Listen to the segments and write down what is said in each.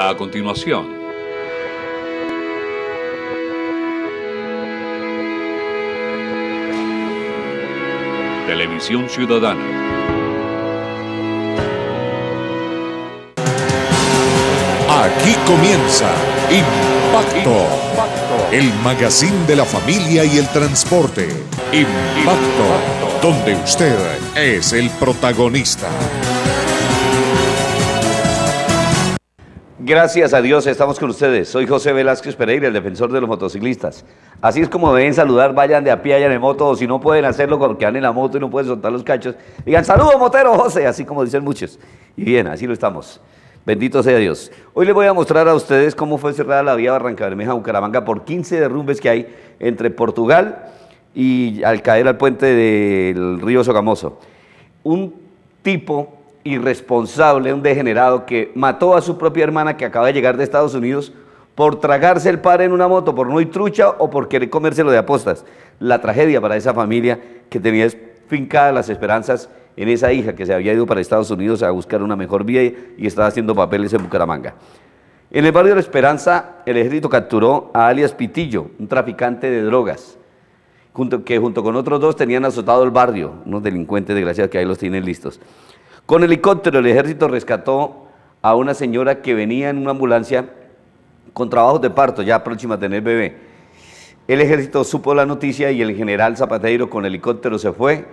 A continuación, Televisión Ciudadana. Aquí comienza Impacto, el magazine de la familia y el transporte. Impacto, donde usted es el protagonista. Gracias a Dios estamos con ustedes. Soy José Velázquez Pereira, el defensor de los motociclistas. Así es como deben saludar, vayan de a pie, vayan en moto, o si no pueden hacerlo porque van en la moto y no pueden soltar los cachos, digan saludos motero José, así como dicen muchos. Y bien, así lo estamos. Bendito sea Dios. Hoy les voy a mostrar a ustedes cómo fue cerrada la vía Barranca Bermeja Bucaramanga por 15 derrumbes que hay entre Portugal y al caer al puente del río Sogamoso. Un tipo irresponsable, un degenerado que mató a su propia hermana que acaba de llegar de Estados Unidos por tragarse el padre en una moto, por no ir trucha o por querer comérselo de apostas. La tragedia para esa familia que tenía fincadas las esperanzas en esa hija que se había ido para Estados Unidos a buscar una mejor vida y estaba haciendo papeles en Bucaramanga. En el barrio de la Esperanza, el ejército capturó a alias Pitillo, un traficante de drogas, que junto con otros dos tenían azotado el barrio, unos delincuentes desgraciados que ahí los tienen listos. Con helicóptero el ejército rescató a una señora que venía en una ambulancia con trabajos de parto, ya próxima a tener bebé. El ejército supo la noticia y el general Zapateiro con helicóptero se fue,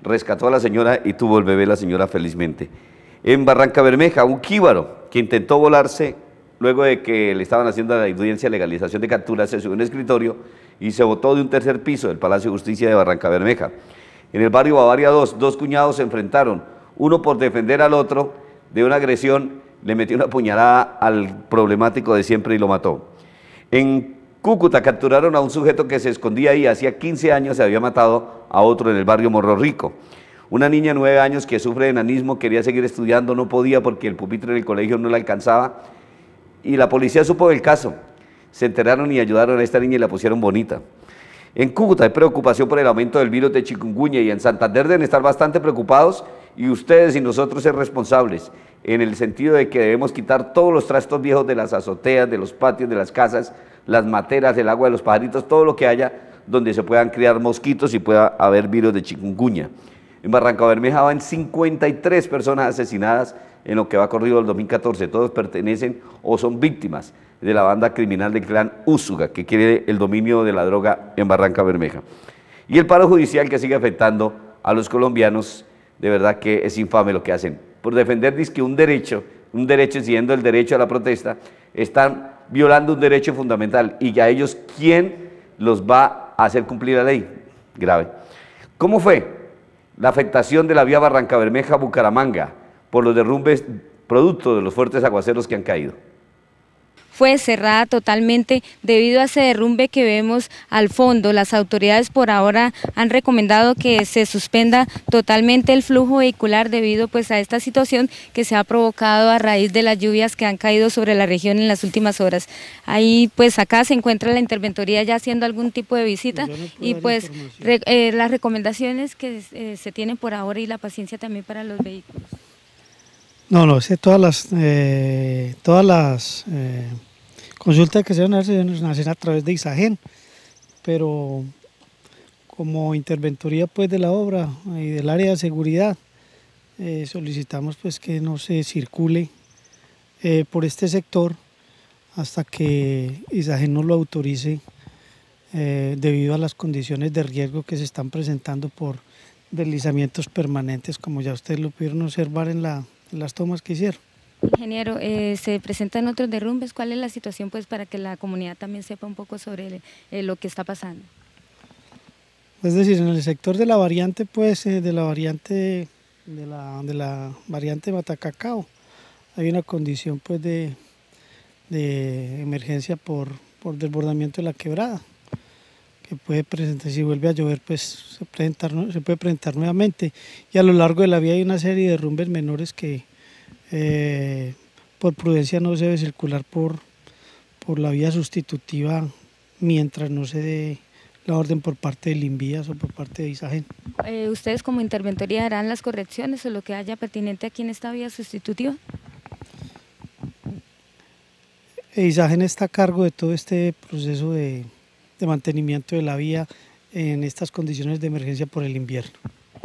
rescató a la señora y tuvo el bebé la señora felizmente. En Barranca Bermeja, un kíbaro que intentó volarse luego de que le estaban haciendo la audiencia de legalización de captura, se subió a un escritorio y se botó de un tercer piso del Palacio de Justicia de Barranca Bermeja. En el barrio Bavaria 2, dos cuñados se enfrentaron uno por defender al otro de una agresión, le metió una puñalada al problemático de siempre y lo mató. En Cúcuta capturaron a un sujeto que se escondía ahí, hacía 15 años se había matado a otro en el barrio Morro Rico. Una niña de 9 años que sufre de enanismo, quería seguir estudiando, no podía porque el pupitre del colegio no la alcanzaba. Y la policía supo del caso. Se enteraron y ayudaron a esta niña y la pusieron bonita. En Cúcuta hay preocupación por el aumento del virus de chikungunya y en Santander deben estar bastante preocupados y ustedes y nosotros ser responsables en el sentido de que debemos quitar todos los trastos viejos de las azoteas, de los patios, de las casas, las materas, el agua de los pajaritos, todo lo que haya donde se puedan criar mosquitos y pueda haber virus de chikungunya. En Barranca Bermeja van 53 personas asesinadas en lo que va corrido el 2014. Todos pertenecen o son víctimas de la banda criminal del clan Úsuga, que quiere el dominio de la droga en Barranca Bermeja. Y el paro judicial que sigue afectando a los colombianos de verdad que es infame lo que hacen. Por defender que un derecho, un derecho siendo el derecho a la protesta, están violando un derecho fundamental y a ellos, ¿quién los va a hacer cumplir la ley? Grave. ¿Cómo fue la afectación de la vía Barranca Bermeja-Bucaramanga por los derrumbes producto de los fuertes aguaceros que han caído? Fue cerrada totalmente debido a ese derrumbe que vemos al fondo. Las autoridades por ahora han recomendado que se suspenda totalmente el flujo vehicular debido pues a esta situación que se ha provocado a raíz de las lluvias que han caído sobre la región en las últimas horas. Ahí pues acá se encuentra la interventoría ya haciendo algún tipo de visita y pues eh, las recomendaciones que eh, se tienen por ahora y la paciencia también para los vehículos. No, no, todas las, eh, todas las Consultas que se van a hacer, a través de ISAGEN, pero como interventoría pues de la obra y del área de seguridad, eh, solicitamos pues que no se circule eh, por este sector hasta que ISAGEN no lo autorice eh, debido a las condiciones de riesgo que se están presentando por deslizamientos permanentes como ya ustedes lo pudieron observar en, la, en las tomas que hicieron. Ingeniero, eh, se presentan otros derrumbes. ¿Cuál es la situación pues, para que la comunidad también sepa un poco sobre eh, lo que está pasando? Es decir, en el sector de la variante, pues, eh, de la variante de la, de variante Matacacao, hay una condición pues de, de emergencia por, por desbordamiento de la quebrada que puede presentar, si vuelve a llover, pues se, presentar, se puede presentar nuevamente. Y a lo largo de la vía hay una serie de derrumbes menores que, eh, por prudencia no se debe circular por, por la vía sustitutiva mientras no se dé la orden por parte del INVIAS o por parte de ISAGEN. Eh, ¿Ustedes como interventoría harán las correcciones o lo que haya pertinente aquí en esta vía sustitutiva? E Isagen está a cargo de todo este proceso de, de mantenimiento de la vía en estas condiciones de emergencia por el invierno.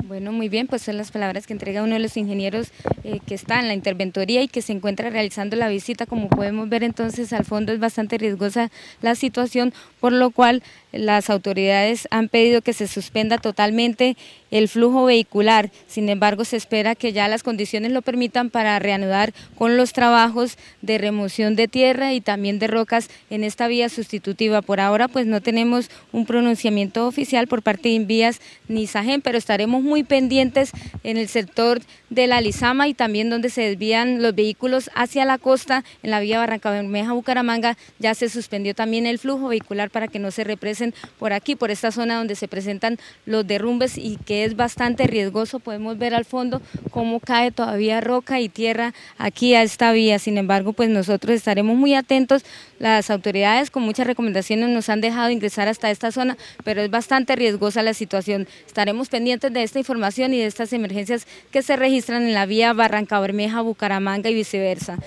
Bueno, muy bien, pues son las palabras que entrega uno de los ingenieros eh, que está en la interventoría y que se encuentra realizando la visita. Como podemos ver entonces al fondo es bastante riesgosa la situación, por lo cual las autoridades han pedido que se suspenda totalmente el flujo vehicular. Sin embargo, se espera que ya las condiciones lo permitan para reanudar con los trabajos de remoción de tierra y también de rocas en esta vía sustitutiva. Por ahora, pues no tenemos un pronunciamiento oficial por parte de Invías ni SAGEN, pero estaremos muy pendientes en el sector de la Lizama y también donde se desvían los vehículos hacia la costa, en la vía Barranca Bermeja, Bucaramanga, ya se suspendió también el flujo vehicular para que no se represen por aquí, por esta zona donde se presentan los derrumbes y que es bastante riesgoso. Podemos ver al fondo cómo cae todavía roca y tierra aquí a esta vía. Sin embargo, pues nosotros estaremos muy atentos. Las autoridades con muchas recomendaciones nos han dejado ingresar hasta esta zona, pero es bastante riesgosa la situación. Estaremos pendientes de esta información y de estas emergencias que se registran en la vía Barranca Bermeja, Bucaramanga y viceversa.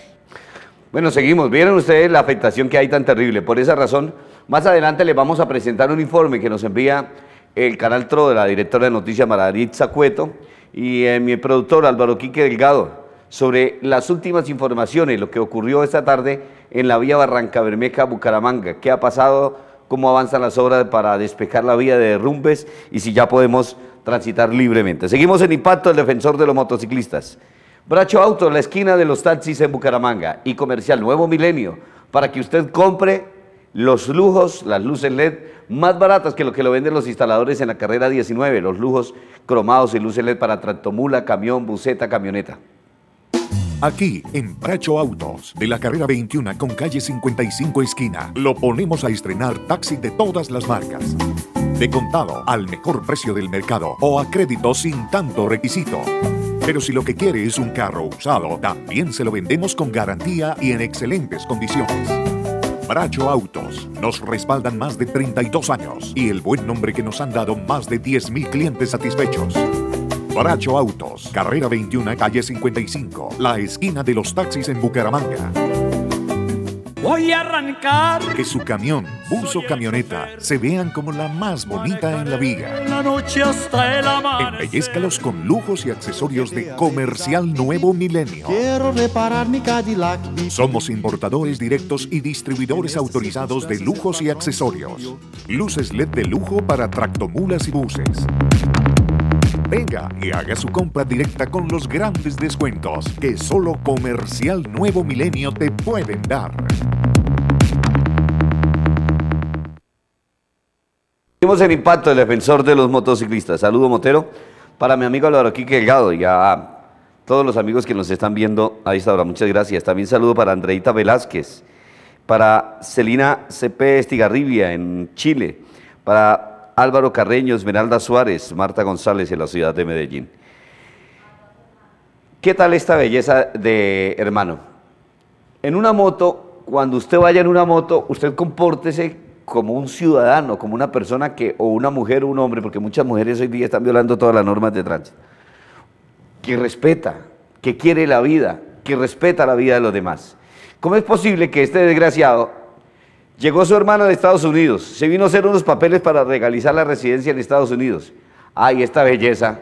Bueno, seguimos. Vieron ustedes la afectación que hay tan terrible. Por esa razón, más adelante les vamos a presentar un informe que nos envía el canal TRO de la directora de noticias Mararitza Cueto y eh, mi productor Álvaro Quique Delgado sobre las últimas informaciones, lo que ocurrió esta tarde en la vía Barranca Bermeja Bucaramanga, qué ha pasado, cómo avanzan las obras para despejar la vía de derrumbes y si ya podemos transitar libremente. Seguimos en Impacto, el defensor de los motociclistas. Bracho Auto, la esquina de los taxis en Bucaramanga y comercial Nuevo Milenio, para que usted compre los lujos, las luces LED más baratas que lo que lo venden los instaladores en la carrera 19, los lujos cromados y luces LED para tractomula, camión, buseta, camioneta. Aquí, en Bracho Autos, de la carrera 21 con calle 55 esquina, lo ponemos a estrenar taxi de todas las marcas. De contado, al mejor precio del mercado o a crédito sin tanto requisito. Pero si lo que quiere es un carro usado, también se lo vendemos con garantía y en excelentes condiciones. Bracho Autos nos respaldan más de 32 años y el buen nombre que nos han dado más de 10.000 clientes satisfechos. Bracho Autos, carrera 21, calle 55, la esquina de los taxis en Bucaramanga. Voy a arrancar. Que su camión, bus o camioneta se vean como la más bonita en la vía. La noche hasta el. Embellezcalos con lujos y accesorios de Comercial Nuevo Milenio. Quiero reparar mi Cadillac. Somos importadores directos y distribuidores autorizados de lujos y accesorios. Luces LED de lujo para tractomulas y buses. Venga y haga su compra directa con los grandes descuentos que solo Comercial Nuevo Milenio te pueden dar. Seguimos en Impacto, el defensor de los motociclistas. Saludo, Motero, para mi amigo Álvaro Quique Delgado y a todos los amigos que nos están viendo a esta hora. Muchas gracias. También saludo para Andreita Velázquez, para Celina CP Estigarribia en Chile, para Álvaro Carreño, Esmeralda Suárez, Marta González en la ciudad de Medellín. ¿Qué tal esta belleza de hermano? En una moto, cuando usted vaya en una moto, usted compórtese como un ciudadano, como una persona que, o una mujer o un hombre, porque muchas mujeres hoy día están violando todas las normas de tránsito, que respeta, que quiere la vida, que respeta la vida de los demás. ¿Cómo es posible que este desgraciado llegó su hermano de Estados Unidos, se vino a hacer unos papeles para legalizar la residencia en Estados Unidos? Ay, esta belleza.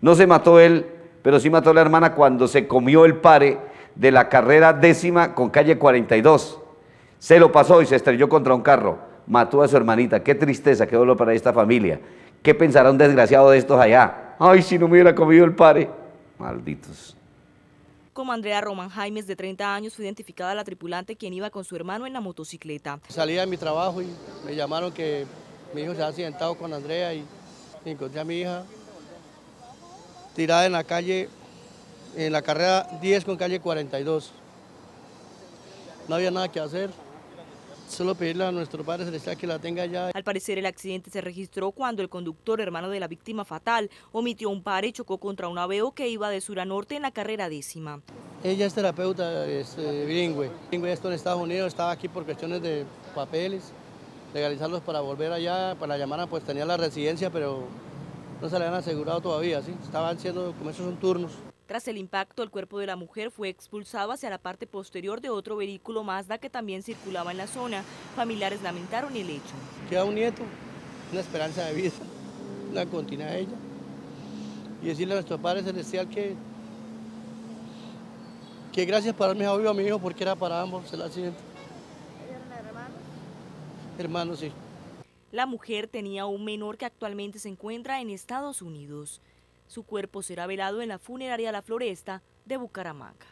No se mató él, pero sí mató a la hermana cuando se comió el pare de la carrera décima con calle 42. Se lo pasó y se estrelló contra un carro. Mató a su hermanita. Qué tristeza, qué dolor para esta familia. ¿Qué pensará un desgraciado de estos allá? Ay, si no me hubiera comido el pare. Malditos. Como Andrea Roman Jaimes, de 30 años, fue identificada la tripulante quien iba con su hermano en la motocicleta. Salía de mi trabajo y me llamaron que mi hijo se había accidentado con Andrea y encontré a mi hija tirada en la calle, en la carrera 10 con calle 42. No había nada que hacer. Solo pedirle a nuestro Padre Celestial que la tenga ya. Al parecer el accidente se registró cuando el conductor, hermano de la víctima fatal, omitió un par y chocó contra un aveo que iba de sur a norte en la carrera décima. Ella es terapeuta es, eh, bilingüe. Bilingüe esto en Estados Unidos, estaba aquí por cuestiones de papeles, legalizarlos para volver allá, para la llamada pues tenía la residencia, pero no se le habían asegurado todavía, ¿sí? Estaban siendo, como esos son turnos. Tras el impacto, el cuerpo de la mujer fue expulsado hacia la parte posterior de otro vehículo Mazda que también circulaba en la zona. Familiares lamentaron el hecho. Queda un nieto, una esperanza de vida, una continua de ella. Y decirle a nuestro Padre Celestial que, que gracias por haberme dejado vivo a mi hijo porque era para ambos el accidente. ¿Eran hermanos? Hermanos, sí. La mujer tenía un menor que actualmente se encuentra en Estados Unidos. Su cuerpo será velado en la funeraria La Floresta de Bucaramanga.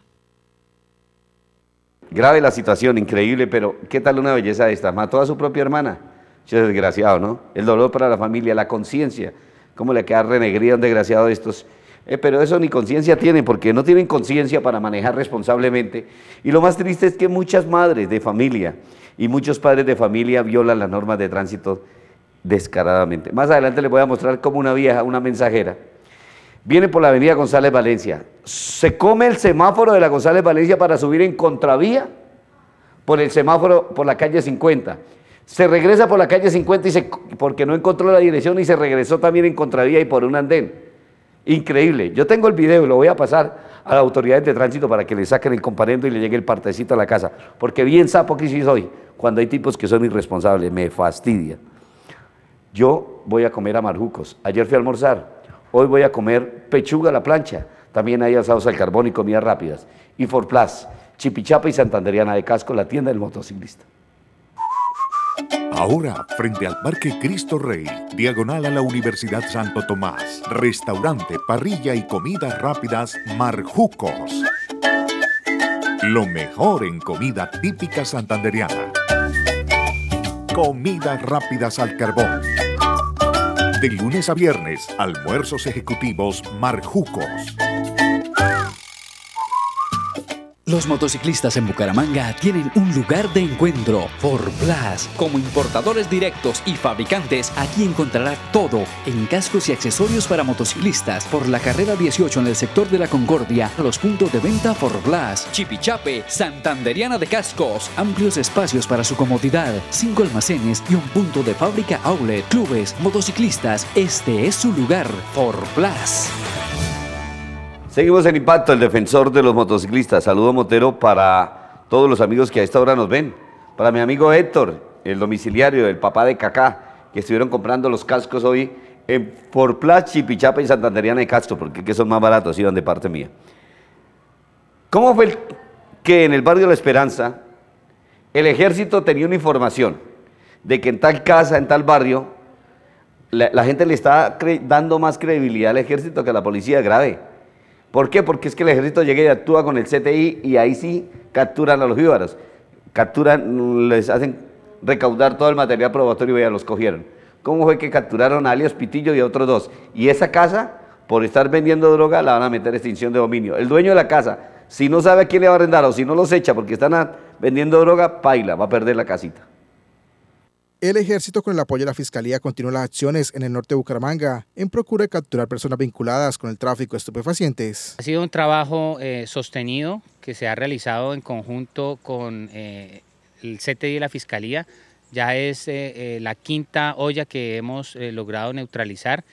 Grave la situación, increíble, pero ¿qué tal una belleza esta? Mató a su propia hermana. Che desgraciado, ¿no? El dolor para la familia, la conciencia. ¿Cómo le queda renegría a un desgraciado de estos? Eh, pero eso ni conciencia tienen, porque no tienen conciencia para manejar responsablemente. Y lo más triste es que muchas madres de familia y muchos padres de familia violan las normas de tránsito descaradamente. Más adelante les voy a mostrar cómo una vieja, una mensajera, viene por la avenida González Valencia, se come el semáforo de la González Valencia para subir en contravía por el semáforo por la calle 50. Se regresa por la calle 50 y se, porque no encontró la dirección y se regresó también en contravía y por un andén. Increíble. Yo tengo el video y lo voy a pasar a las autoridades de tránsito para que le saquen el comparendo y le llegue el partecito a la casa. Porque bien sapo que sí soy, cuando hay tipos que son irresponsables, me fastidia. Yo voy a comer a marjucos. Ayer fui a almorzar. Hoy voy a comer pechuga a la plancha. También hay asados al carbón y comidas rápidas. Y For Plus, Chipichapa y Santanderiana de Casco, la tienda del motociclista. Ahora, frente al Parque Cristo Rey, diagonal a la Universidad Santo Tomás, restaurante, parrilla y comidas rápidas Marjucos. Lo mejor en comida típica santanderiana. Comidas rápidas al carbón de lunes a viernes, almuerzos ejecutivos Marjucos. Los motociclistas en Bucaramanga tienen un lugar de encuentro, Plus. Como importadores directos y fabricantes, aquí encontrará todo en cascos y accesorios para motociclistas por la carrera 18 en el sector de la Concordia, los puntos de venta Plus, Chipichape, Santanderiana de Cascos, amplios espacios para su comodidad, cinco almacenes y un punto de fábrica outlet, clubes, motociclistas. Este es su lugar, Plus. Seguimos en Impacto, el defensor de los motociclistas. Saludo Motero para todos los amigos que a esta hora nos ven. Para mi amigo Héctor, el domiciliario, el papá de Cacá, que estuvieron comprando los cascos hoy en por Chipichapa y Santanderiana de Castro, porque que son más baratos, iban de parte mía. ¿Cómo fue que en el barrio La Esperanza el ejército tenía una información de que en tal casa, en tal barrio, la, la gente le está dando más credibilidad al ejército que a la policía grave? ¿Por qué? Porque es que el ejército llega y actúa con el CTI y ahí sí capturan a los jíbaros. Capturan, les hacen recaudar todo el material probatorio y ya los cogieron. ¿Cómo fue que capturaron a alias Pitillo y a otros dos? Y esa casa, por estar vendiendo droga, la van a meter extinción de dominio. El dueño de la casa, si no sabe a quién le va a arrendar o si no los echa porque están vendiendo droga, paila, va a perder la casita. El ejército, con el apoyo de la Fiscalía, continúa las acciones en el norte de Bucaramanga en procura de capturar personas vinculadas con el tráfico de estupefacientes. Ha sido un trabajo eh, sostenido que se ha realizado en conjunto con eh, el CTI y la Fiscalía. Ya es eh, la quinta olla que hemos logrado neutralizar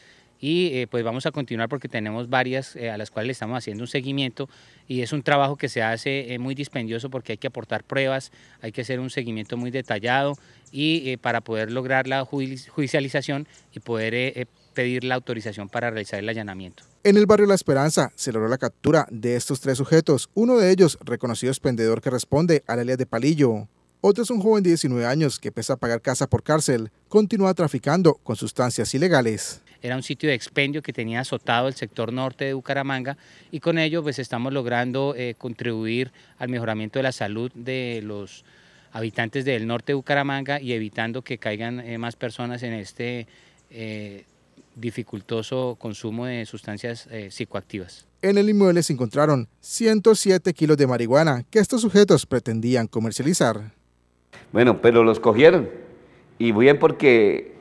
y eh, pues vamos a continuar porque tenemos varias eh, a las cuales le estamos haciendo un seguimiento y es un trabajo que se hace eh, muy dispendioso porque hay que aportar pruebas, hay que hacer un seguimiento muy detallado y para poder lograr la judicialización y poder pedir la autorización para realizar el allanamiento. En el barrio La Esperanza se logró la captura de estos tres sujetos, uno de ellos reconocido expendedor que responde a la ley de Palillo. Otro es un joven de 19 años que pese a pagar casa por cárcel, continúa traficando con sustancias ilegales. Era un sitio de expendio que tenía azotado el sector norte de Bucaramanga y con ello pues estamos logrando eh, contribuir al mejoramiento de la salud de los habitantes del norte de Bucaramanga y evitando que caigan eh, más personas en este eh, dificultoso consumo de sustancias psicoactivas. En el inmueble se encontraron 107 kilos de marihuana que estos sujetos pretendían comercializar. Bueno, pero los cogieron. Y bien porque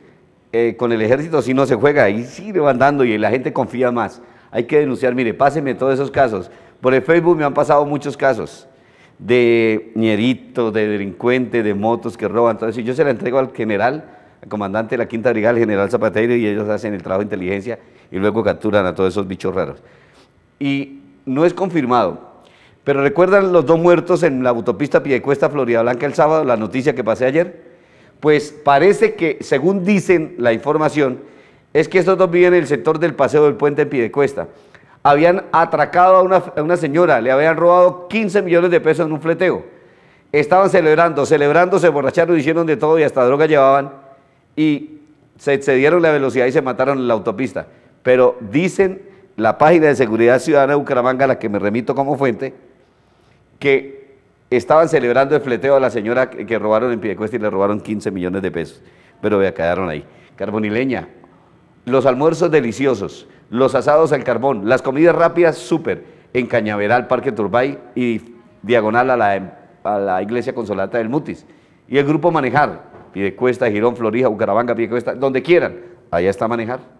eh, con el ejército sí no se juega, ahí sigue andando y la gente confía más. Hay que denunciar, mire, pásenme todos esos casos. Por el Facebook me han pasado muchos casos de ñeritos, de delincuentes, de motos que roban, eso. yo se la entrego al general, al comandante de la Quinta Brigada, el general Zapatero, y ellos hacen el trabajo de inteligencia y luego capturan a todos esos bichos raros. Y no es confirmado. Pero recuerdan los dos muertos en la autopista Piedecuesta Florida Blanca el sábado, la noticia que pasé ayer. Pues parece que, según dicen la información, es que estos dos viven en el sector del paseo del puente en Piedecuesta. Habían atracado a una, a una señora, le habían robado 15 millones de pesos en un fleteo. Estaban celebrando, celebrando, se borracharon, hicieron de todo y hasta droga llevaban y se excedieron la velocidad y se mataron en la autopista. Pero dicen la página de Seguridad Ciudadana de Bucaramanga, a la que me remito como fuente, que estaban celebrando el fleteo a la señora que, robaron en Piedecuesta y le robaron 15 millones de pesos. Pero vea, quedaron ahí. Carbonileña, los almuerzos deliciosos, los asados al carbón, las comidas rápidas súper en Cañaveral, Parque Turbay y diagonal a la, a la iglesia consolata del Mutis. Y el grupo Manejar, Piedecuesta, Girón, Florija, Bucaramanga, Piedecuesta, donde quieran, allá está Manejar.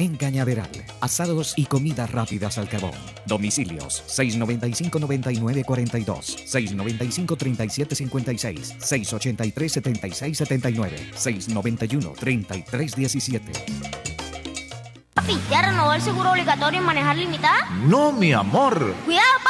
en Cañaveral. Asados y comidas rápidas al carbón. Domicilios 695-9942, 695-3756, 683-7679, 691-3317. Papi, ¿ya renovó el seguro obligatorio en manejar limitada? No, mi amor. ¡Cuidado, papi!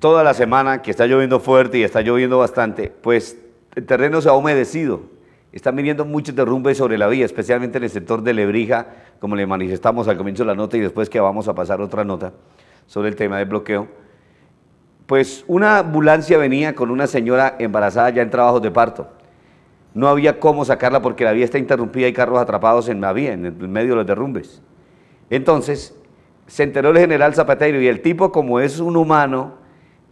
toda la semana, que está lloviendo fuerte y está lloviendo bastante, pues el terreno se ha humedecido. Están viniendo muchos derrumbes sobre la vía, especialmente en el sector de Lebrija, como le manifestamos al comienzo de la nota y después que vamos a pasar otra nota sobre el tema del bloqueo. Pues una ambulancia venía con una señora embarazada ya en trabajos de parto. No había cómo sacarla porque la vía está interrumpida y carros atrapados en la vía, en el medio de los derrumbes. Entonces, se enteró el general Zapatero y el tipo, como es un humano,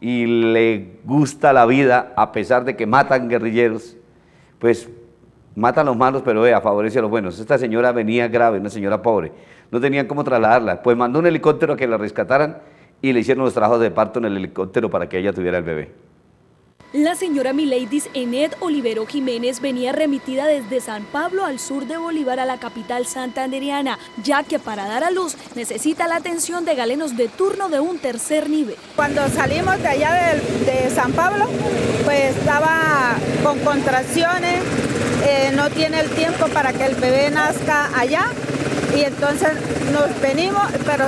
y le gusta la vida a pesar de que matan guerrilleros, pues matan a los malos, pero vea, favorece a los buenos. Esta señora venía grave, una señora pobre, no tenían cómo trasladarla, pues mandó un helicóptero a que la rescataran y le hicieron los trabajos de parto en el helicóptero para que ella tuviera el bebé. La señora Mileidis Enet Olivero Jiménez venía remitida desde San Pablo al sur de Bolívar a la capital santanderiana, ya que para dar a luz necesita la atención de galenos de turno de un tercer nivel. Cuando salimos de allá de, de San Pablo, pues estaba con contracciones, eh, no tiene el tiempo para que el bebé nazca allá y entonces nos venimos, pero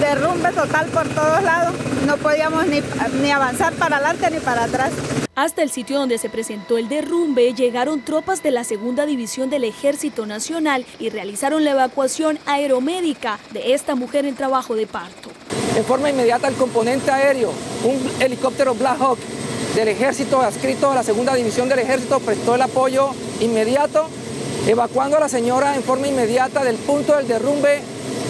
derrumbe total por todos lados. No podíamos ni, ni, avanzar para adelante ni para atrás. Hasta el sitio donde se presentó el derrumbe llegaron tropas de la Segunda División del Ejército Nacional y realizaron la evacuación aeromédica de esta mujer en trabajo de parto. En forma inmediata el componente aéreo, un helicóptero Black Hawk del Ejército adscrito a la Segunda División del Ejército prestó el apoyo inmediato, evacuando a la señora en forma inmediata del punto del derrumbe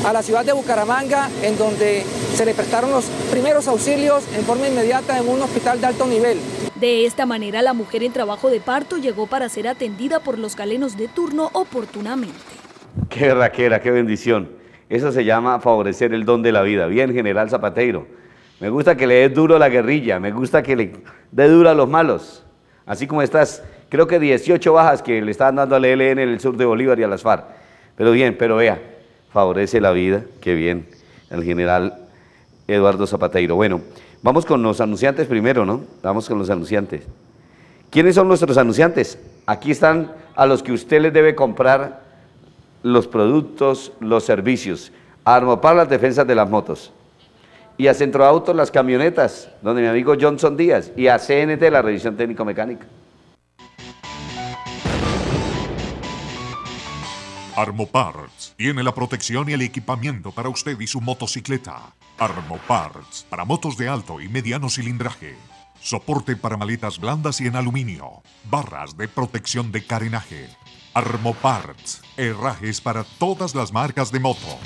a la ciudad de Bucaramanga, en donde se le prestaron los primeros auxilios en forma inmediata en un hospital de alto nivel. De esta manera, la mujer en trabajo de parto llegó para ser atendida por los galenos de turno oportunamente. Qué raquera, qué bendición. Eso se llama favorecer el don de la vida. Bien, general Zapateiro. Me gusta que le dé duro a la guerrilla, me gusta que le dé duro a los malos. Así como estas, creo que 18 bajas que le estaban dando al ELN en el sur de Bolívar y a las FARC. Pero bien, pero vea, favorece la vida, qué bien, el general Eduardo Zapateiro. Bueno, vamos con los anunciantes primero, ¿no? Vamos con los anunciantes. ¿Quiénes son nuestros anunciantes? Aquí están a los que usted les debe comprar los productos, los servicios. A Armopar las defensas de las motos. Y a Centro Autos las camionetas, donde mi amigo Johnson Díaz. Y a CNT la revisión técnico-mecánica. Armoparts tiene la protección y el equipamiento para usted y su motocicleta. Armoparts para motos de alto y mediano cilindraje. Soporte para maletas blandas y en aluminio. Barras de protección de carenaje. Armoparts. Herrajes para todas las marcas de motos.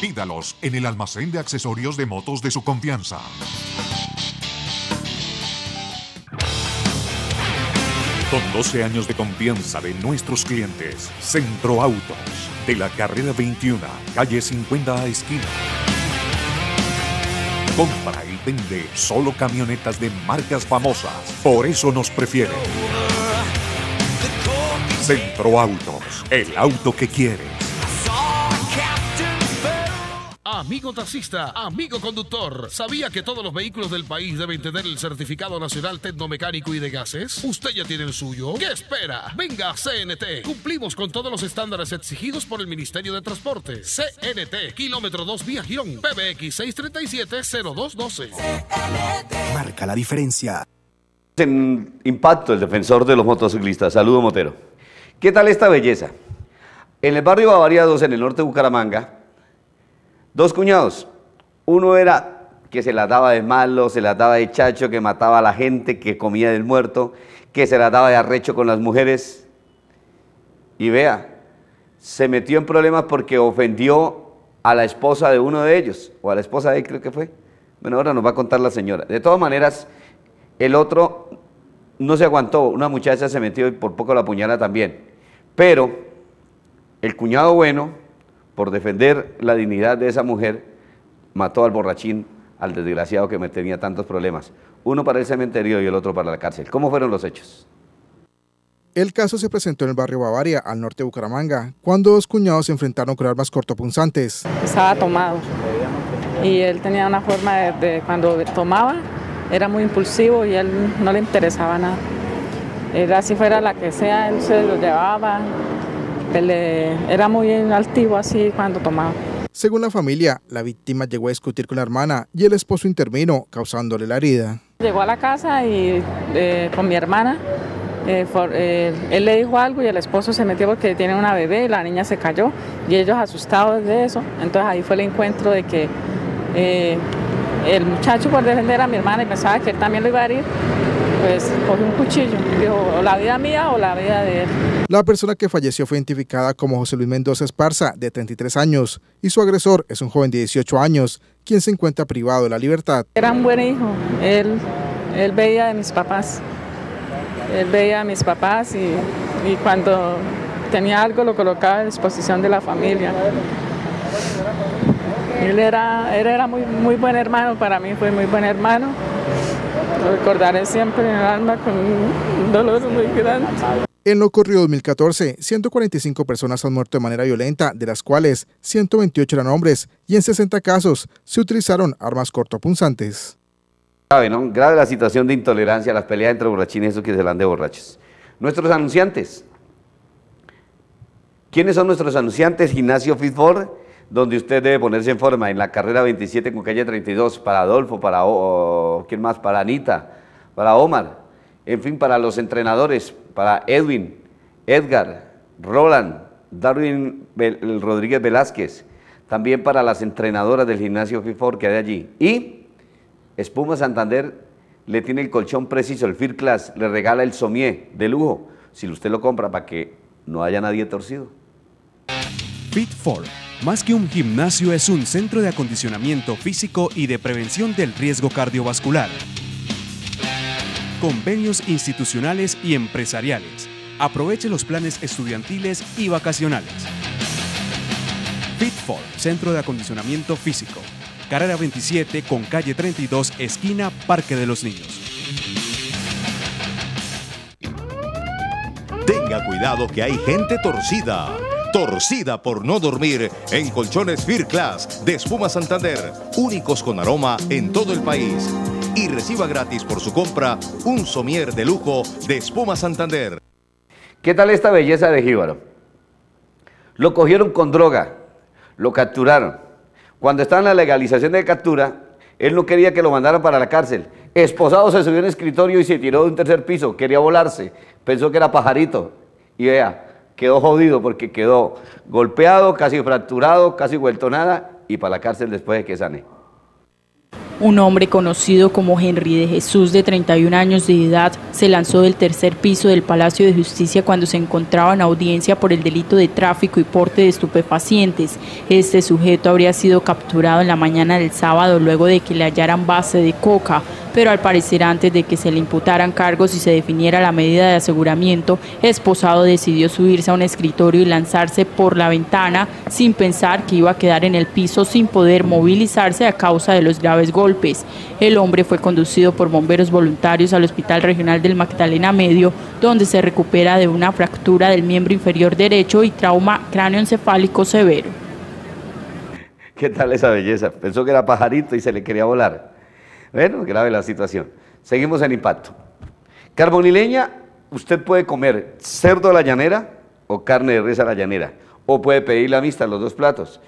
Pídalos en el almacén de accesorios de motos de su confianza. Con 12 años de confianza de nuestros clientes, Centro Autos, de la carrera 21, calle 50 a esquina. Compra y vende solo camionetas de marcas famosas. Por eso nos prefiere. Centro Autos, el auto que quieres. Amigo taxista, amigo conductor, ¿sabía que todos los vehículos del país deben tener el certificado nacional tecnomecánico y de gases? ¿Usted ya tiene el suyo? ¿Qué espera? Venga a CNT. Cumplimos con todos los estándares exigidos por el Ministerio de Transporte. CNT, kilómetro 2 vía Girón, PBX 637-0212. Marca la diferencia. En impacto, el defensor de los motociclistas. Saludo, Motero. ¿Qué tal esta belleza? En el barrio Bavaria 2, en el norte de Bucaramanga, Dos cuñados. Uno era que se la daba de malo, se la daba de chacho, que mataba a la gente, que comía del muerto, que se la daba de arrecho con las mujeres. Y vea, se metió en problemas porque ofendió a la esposa de uno de ellos, o a la esposa de él creo que fue. Bueno, ahora nos va a contar la señora. De todas maneras, el otro no se aguantó, una muchacha se metió y por poco la puñala también. Pero el cuñado bueno por defender la dignidad de esa mujer, mató al borrachín, al desgraciado que me tenía tantos problemas. Uno para el cementerio y el otro para la cárcel. ¿Cómo fueron los hechos? El caso se presentó en el barrio Bavaria, al norte de Bucaramanga, cuando dos cuñados se enfrentaron con armas cortopunzantes. Estaba tomado y él tenía una forma de, cuando tomaba, era muy impulsivo y él no le interesaba nada. Era así fuera la que sea, él se lo llevaba, él era muy altivo así cuando tomaba. Según la familia, la víctima llegó a discutir con la hermana y el esposo intervino, causándole la herida. Llegó a la casa y eh, con mi hermana, eh, eh, él le dijo algo y el esposo se metió porque tiene una bebé y la niña se cayó y ellos asustados de eso. Entonces ahí fue el encuentro de que el muchacho por defender a mi hermana y pensaba que él también lo iba a herir, pues cogió un cuchillo. Dijo, o la vida mía o la vida de él. La persona que falleció fue identificada como José Luis Mendoza Esparza, de 33 años, y su agresor es un joven de 18 años, quien se encuentra privado de la libertad. Era un buen hijo, él, él veía de mis papás, él veía a mis papás y, y cuando tenía algo lo colocaba a disposición de la familia. Él era, él era muy, muy buen hermano, para mí fue muy buen hermano. Lo recordaré siempre en el alma con un dolor muy grande. En lo ocurrido 2014, 145 personas han muerto de manera violenta, de las cuales 128 eran hombres, y en 60 casos se utilizaron armas cortopunzantes. Grave, ¿no? Grave la situación de intolerancia, las peleas entre borrachines, esos que se dan de borrachos. Nuestros anunciantes. ¿Quiénes son nuestros anunciantes? Gimnasio Fitford, donde usted debe ponerse en forma, en la carrera 27 con calle 32, para Adolfo, para, ¿quién más? Para Anita, para Omar, en fin, para los entrenadores, para Edwin, Edgar, Roland, Darwin Rodríguez Velázquez, también para las entrenadoras del gimnasio FIFOR que hay allí. Y Espuma Santander le tiene el colchón preciso, el Fir Class, le regala el somier de lujo, si usted lo compra para que no haya nadie torcido. Fit4, más que un gimnasio, es un centro de acondicionamiento físico y de prevención del riesgo cardiovascular convenios institucionales y empresariales. Aproveche los planes estudiantiles y vacacionales. Fitfall, Centro de Acondicionamiento Físico. Carrera 27 con calle 32, esquina Parque de los Niños. Tenga cuidado que hay gente torcida. Torcida por no dormir en colchones Fear Class de Espuma Santander, únicos con aroma en todo el país y reciba gratis por su compra un somier de lujo de Espuma Santander. ¿Qué tal esta belleza de Jíbaro? Lo cogieron con droga, lo capturaron. Cuando estaba en la legalización de captura, él no quería que lo mandaran para la cárcel. Esposado se subió en escritorio y se tiró de un tercer piso, quería volarse, pensó que era pajarito Y vea, quedó jodido porque quedó golpeado, casi fracturado, casi vuelto nada y para la cárcel después de que sane. Un hombre conocido como Henry de Jesús, de 31 años de edad, se lanzó del tercer piso del Palacio de Justicia cuando se encontraba en audiencia por el delito de tráfico y porte de estupefacientes. Este sujeto habría sido capturado en la mañana del sábado luego de que le hallaran base de coca, pero al parecer antes de que se le imputaran cargos y se definiera la medida de aseguramiento, Esposado decidió subirse a un escritorio y lanzarse por la ventana sin pensar que iba a quedar en el piso sin poder movilizarse a causa de los graves golpes. El hombre fue conducido por bomberos voluntarios al Hospital Regional del Magdalena Medio, donde se recupera de una fractura del miembro inferior derecho y trauma cráneoencefálico severo. ¿Qué tal esa belleza? Pensó que era pajarito y se le quería volar. Bueno, grave la situación. Seguimos en impacto. Carbonileña, usted puede comer cerdo a la llanera o carne de res a la llanera. O puede pedir la mixta, los dos platos.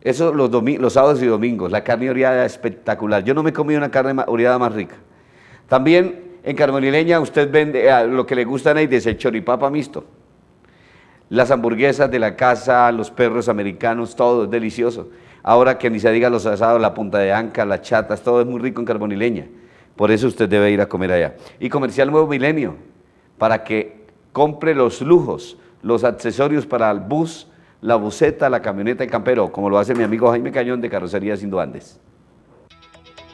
Eso los, los sábados y domingos. La carne oreada espectacular. Yo no me he comido una carne oreada más rica. También en Carbonileña usted vende eh, lo que le gusta a es el choripapa mixto. Las hamburguesas de la casa, los perros americanos, todo es delicioso. Ahora que ni se diga los asados, la punta de anca, las chatas, todo es muy rico en carbonileña. Por eso usted debe ir a comer allá. Y Comercial Nuevo Milenio, para que compre los lujos, los accesorios para el bus, la buseta, la camioneta y campero, como lo hace mi amigo Jaime Cañón de Carrocería Sin Andes.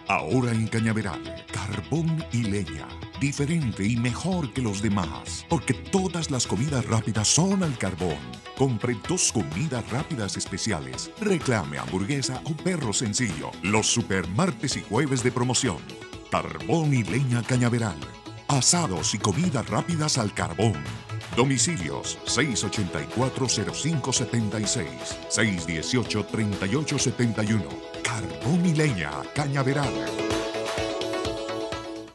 Ahora en Cañaveral, carbón y leña diferente y mejor que los demás, porque todas las comidas rápidas son al carbón. Compre dos comidas rápidas especiales. Reclame hamburguesa o perro sencillo. Los super martes y jueves de promoción. Carbón y leña cañaveral. Asados y comidas rápidas al carbón. Domicilios 684-0576, 618-3871. Carbón y leña cañaveral.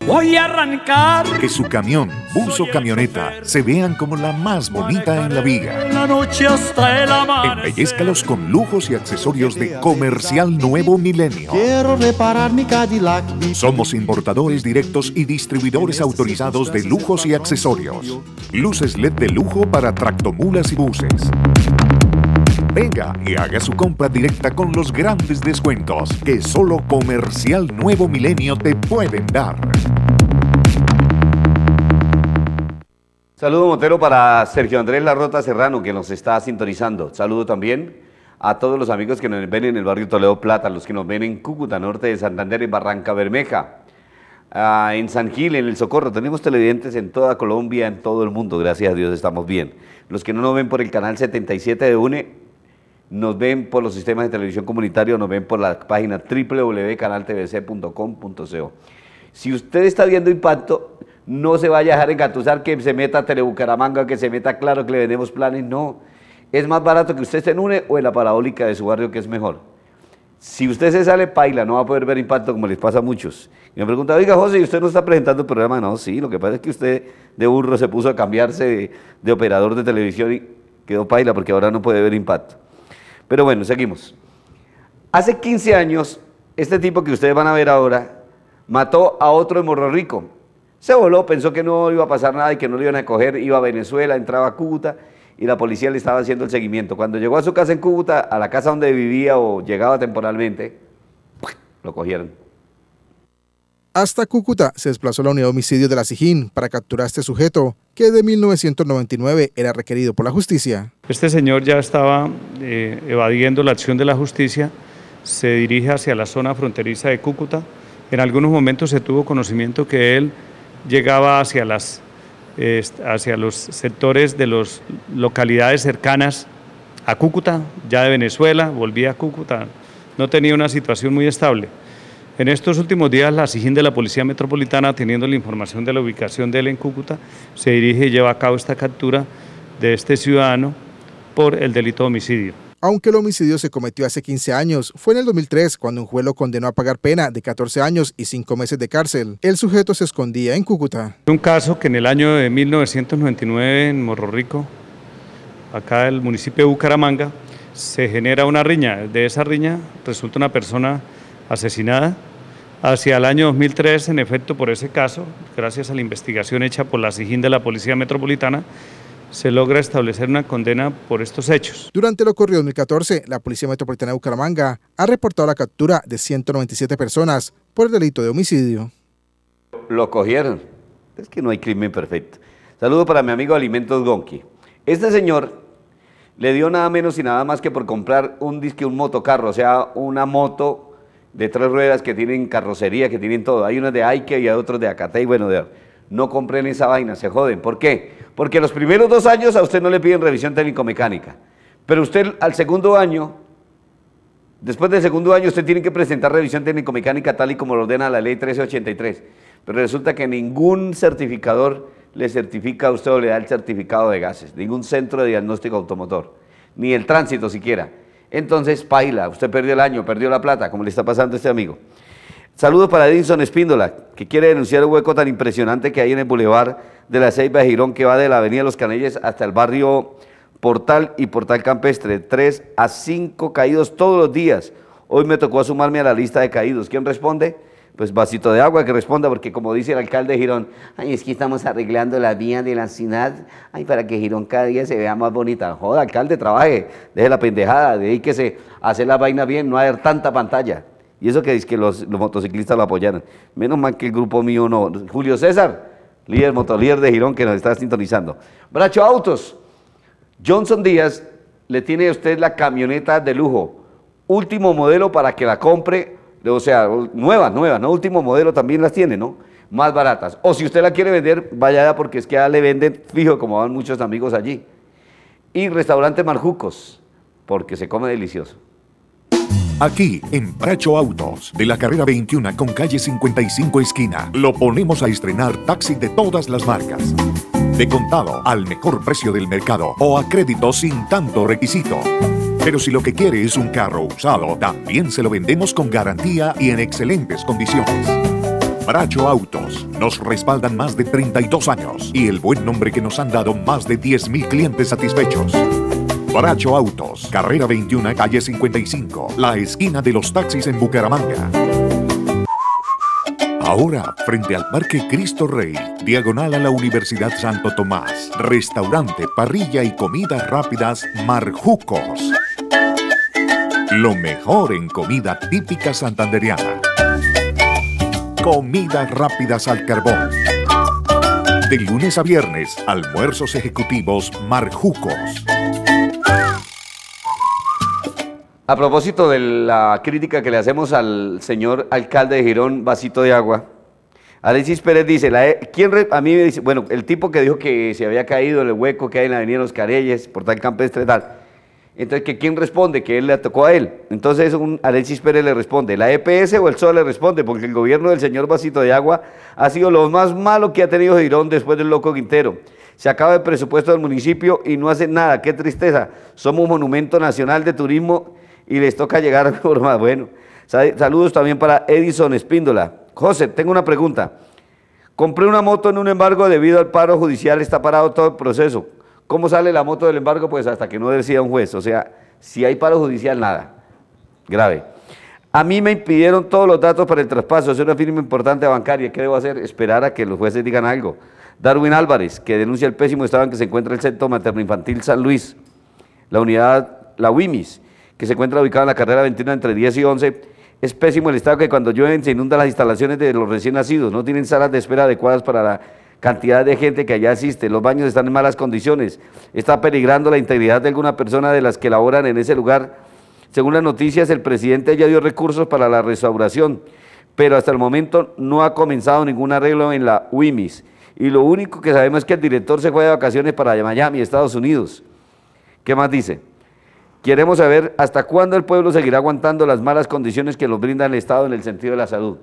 Voy a arrancar. Que su camión, bus o camioneta se vean como la más bonita en la vida. La noche hasta el Embellezcalos con lujos y accesorios de Comercial Nuevo Milenio. Quiero reparar mi Cadillac. Somos importadores directos y distribuidores autorizados de lujos y accesorios. Luces LED de lujo para tractomulas y buses. Venga y haga su compra directa con los grandes descuentos que solo Comercial Nuevo Milenio te pueden dar. Saludo Montero para Sergio Andrés Larrota Serrano que nos está sintonizando. Saludo también a todos los amigos que nos ven en el barrio Toledo Plata, los que nos ven en Cúcuta, norte de Santander, en Barranca Bermeja, ah, en San Gil, en El Socorro. Tenemos televidentes en toda Colombia, en todo el mundo, gracias a Dios estamos bien. Los que no nos ven por el canal 77 de UNE, nos ven por los sistemas de televisión comunitario, nos ven por la página www.canaltvc.com.co. Si usted está viendo Impacto, no se vaya a dejar engatusar que se meta a Telebucaramanga, que se meta claro que le vendemos planes, no. Es más barato que usted esté en UNE o en la parabólica de su barrio, que es mejor. Si usted se sale paila, no va a poder ver impacto como les pasa a muchos. Y me pregunta, oiga José, ¿y usted no está presentando el programa? No, sí, lo que pasa es que usted de burro se puso a cambiarse de, de operador de televisión y quedó paila porque ahora no puede ver impacto. Pero bueno, seguimos. Hace 15 años, este tipo que ustedes van a ver ahora, mató a otro de Morro Rico. Se voló, pensó que no iba a pasar nada y que no lo iban a coger, iba a Venezuela, entraba a Cúcuta y la policía le estaba haciendo el seguimiento. Cuando llegó a su casa en Cúcuta, a la casa donde vivía o llegaba temporalmente, lo cogieron. Hasta Cúcuta se desplazó la unidad de homicidio de la Sijín para capturar a este sujeto, que de 1999 era requerido por la justicia. Este señor ya estaba eh, evadiendo la acción de la justicia, se dirige hacia la zona fronteriza de Cúcuta. En algunos momentos se tuvo conocimiento que él llegaba hacia, las, hacia los sectores de las localidades cercanas a Cúcuta, ya de Venezuela, volvía a Cúcuta, no tenía una situación muy estable. En estos últimos días, la SIGIN de la Policía Metropolitana, teniendo la información de la ubicación de él en Cúcuta, se dirige y lleva a cabo esta captura de este ciudadano por el delito de homicidio. Aunque el homicidio se cometió hace 15 años, fue en el 2003 cuando un juez lo condenó a pagar pena de 14 años y 5 meses de cárcel. El sujeto se escondía en Cúcuta. Un caso que en el año de 1999 en Morro Rico, acá el municipio de Bucaramanga, se genera una riña. De esa riña resulta una persona asesinada. Hacia el año 2003, en efecto, por ese caso, gracias a la investigación hecha por la SIGIN de la Policía Metropolitana, se logra establecer una condena por estos hechos. Durante el ocurrido 2014, la Policía Metropolitana de Bucaramanga ha reportado la captura de 197 personas por el delito de homicidio. Lo cogieron. Es que no hay crimen perfecto. Saludo para mi amigo Alimentos Gonqui. Este señor le dio nada menos y nada más que por comprar un disque, un motocarro, o sea, una moto de tres ruedas que tienen carrocería, que tienen todo. Hay unos de Ike y hay otros de Acatay, bueno, de, no compren esa vaina, se joden. ¿Por qué? Porque los primeros dos años a usted no le piden revisión técnico-mecánica, pero usted al segundo año, después del segundo año, usted tiene que presentar revisión técnico-mecánica tal y como lo ordena la ley 1383. Pero resulta que ningún certificador le certifica a usted o le da el certificado de gases, ningún centro de diagnóstico automotor, ni el tránsito siquiera. Entonces, paila, usted perdió el año, perdió la plata, como le está pasando a este amigo. Saludos para Edinson Espíndola, que quiere denunciar el hueco tan impresionante que hay en el bulevar de la Ceiba de Girón, que va de la Avenida Los Canelles hasta el barrio Portal y Portal Campestre. Tres a cinco caídos todos los días. Hoy me tocó sumarme a la lista de caídos. ¿Quién responde? Pues vasito de agua que responda, porque como dice el alcalde de Girón, ay, es que estamos arreglando la vía de la ciudad, ay, para que Girón cada día se vea más bonita. Joda, alcalde, trabaje, deje la pendejada, dedíquese a hacer la vaina bien, no a ver tanta pantalla. Y eso que es que los, motociclistas lo apoyaran. Menos mal que el grupo mío no. Julio César, líder motolíder de Girón que nos está sintonizando. Bracho Autos, Johnson Díaz le tiene a usted la camioneta de lujo, último modelo para que la compre o sea, nuevas, nuevas, ¿no? Último modelo también las tiene, ¿no? Más baratas. O si usted la quiere vender, vaya porque es que ya le venden fijo, como van muchos amigos allí. Y restaurante Marjucos, porque se come delicioso. Aquí, en Pracho Autos, de la carrera 21 con calle 55 esquina, lo ponemos a estrenar taxi de todas las marcas. De contado, al mejor precio del mercado o a crédito sin tanto requisito. Pero si lo que quiere es un carro usado, también se lo vendemos con garantía y en excelentes condiciones. Bracho Autos nos respaldan más de 32 años y el buen nombre que nos han dado más de 10.000 clientes satisfechos. Bracho Autos, carrera 21, calle 55, la esquina de los taxis en Bucaramanga. Ahora, frente al Parque Cristo Rey, diagonal a la Universidad Santo Tomás, restaurante, parrilla y comidas rápidas Marjucos. Lo mejor en comida típica santanderiana. Comidas rápidas al carbón. De lunes a viernes, almuerzos ejecutivos Marjucos. A propósito de la crítica que le hacemos al señor alcalde de Girón, vasito de agua, Alexis Pérez dice, la, e, ¿quién a mí me dice, bueno, el tipo que dijo que se había caído el hueco que hay en la avenida Los Careyes, por tal campestre tal, entonces, ¿que ¿quién responde? Que él le tocó a él. Entonces, un Alexis Pérez le responde, ¿la EPS o el SOL le responde? Porque el gobierno del señor Vasito de Agua ha sido lo más malo que ha tenido Girón después del loco Quintero. Se acaba el presupuesto del municipio y no hacen nada. ¡Qué tristeza! Somos un monumento nacional de turismo y les toca llegar por más. Bueno, saludos también para Edison Espíndola. José, tengo una pregunta. Compré una moto en un embargo debido al paro judicial, está parado todo el proceso. ¿Cómo sale la moto del embargo? Pues hasta que no decida un juez. O sea, si hay paro judicial, nada. Grave. A mí me impidieron todos los datos para el traspaso. Es una firma importante bancaria. ¿Qué debo hacer? Esperar a que los jueces digan algo. Darwin Álvarez, que denuncia el pésimo estado en que se encuentra el Centro Materno Infantil San Luis. La unidad, la WIMIS, que se encuentra ubicada en la carrera 21 entre 10 y 11. Es pésimo el estado que cuando llueven se inundan las instalaciones de los recién nacidos. No tienen salas de espera adecuadas para la cantidad de gente que allá asiste, los baños están en malas condiciones, está peligrando la integridad de alguna persona de las que laboran en ese lugar. Según las noticias, el presidente ya dio recursos para la restauración, pero hasta el momento no ha comenzado ningún arreglo en la UIMIS. Y lo único que sabemos es que el director se fue de vacaciones para Miami, Estados Unidos. ¿Qué más dice? Queremos saber hasta cuándo el pueblo seguirá aguantando las malas condiciones que nos brinda el Estado en el sentido de la salud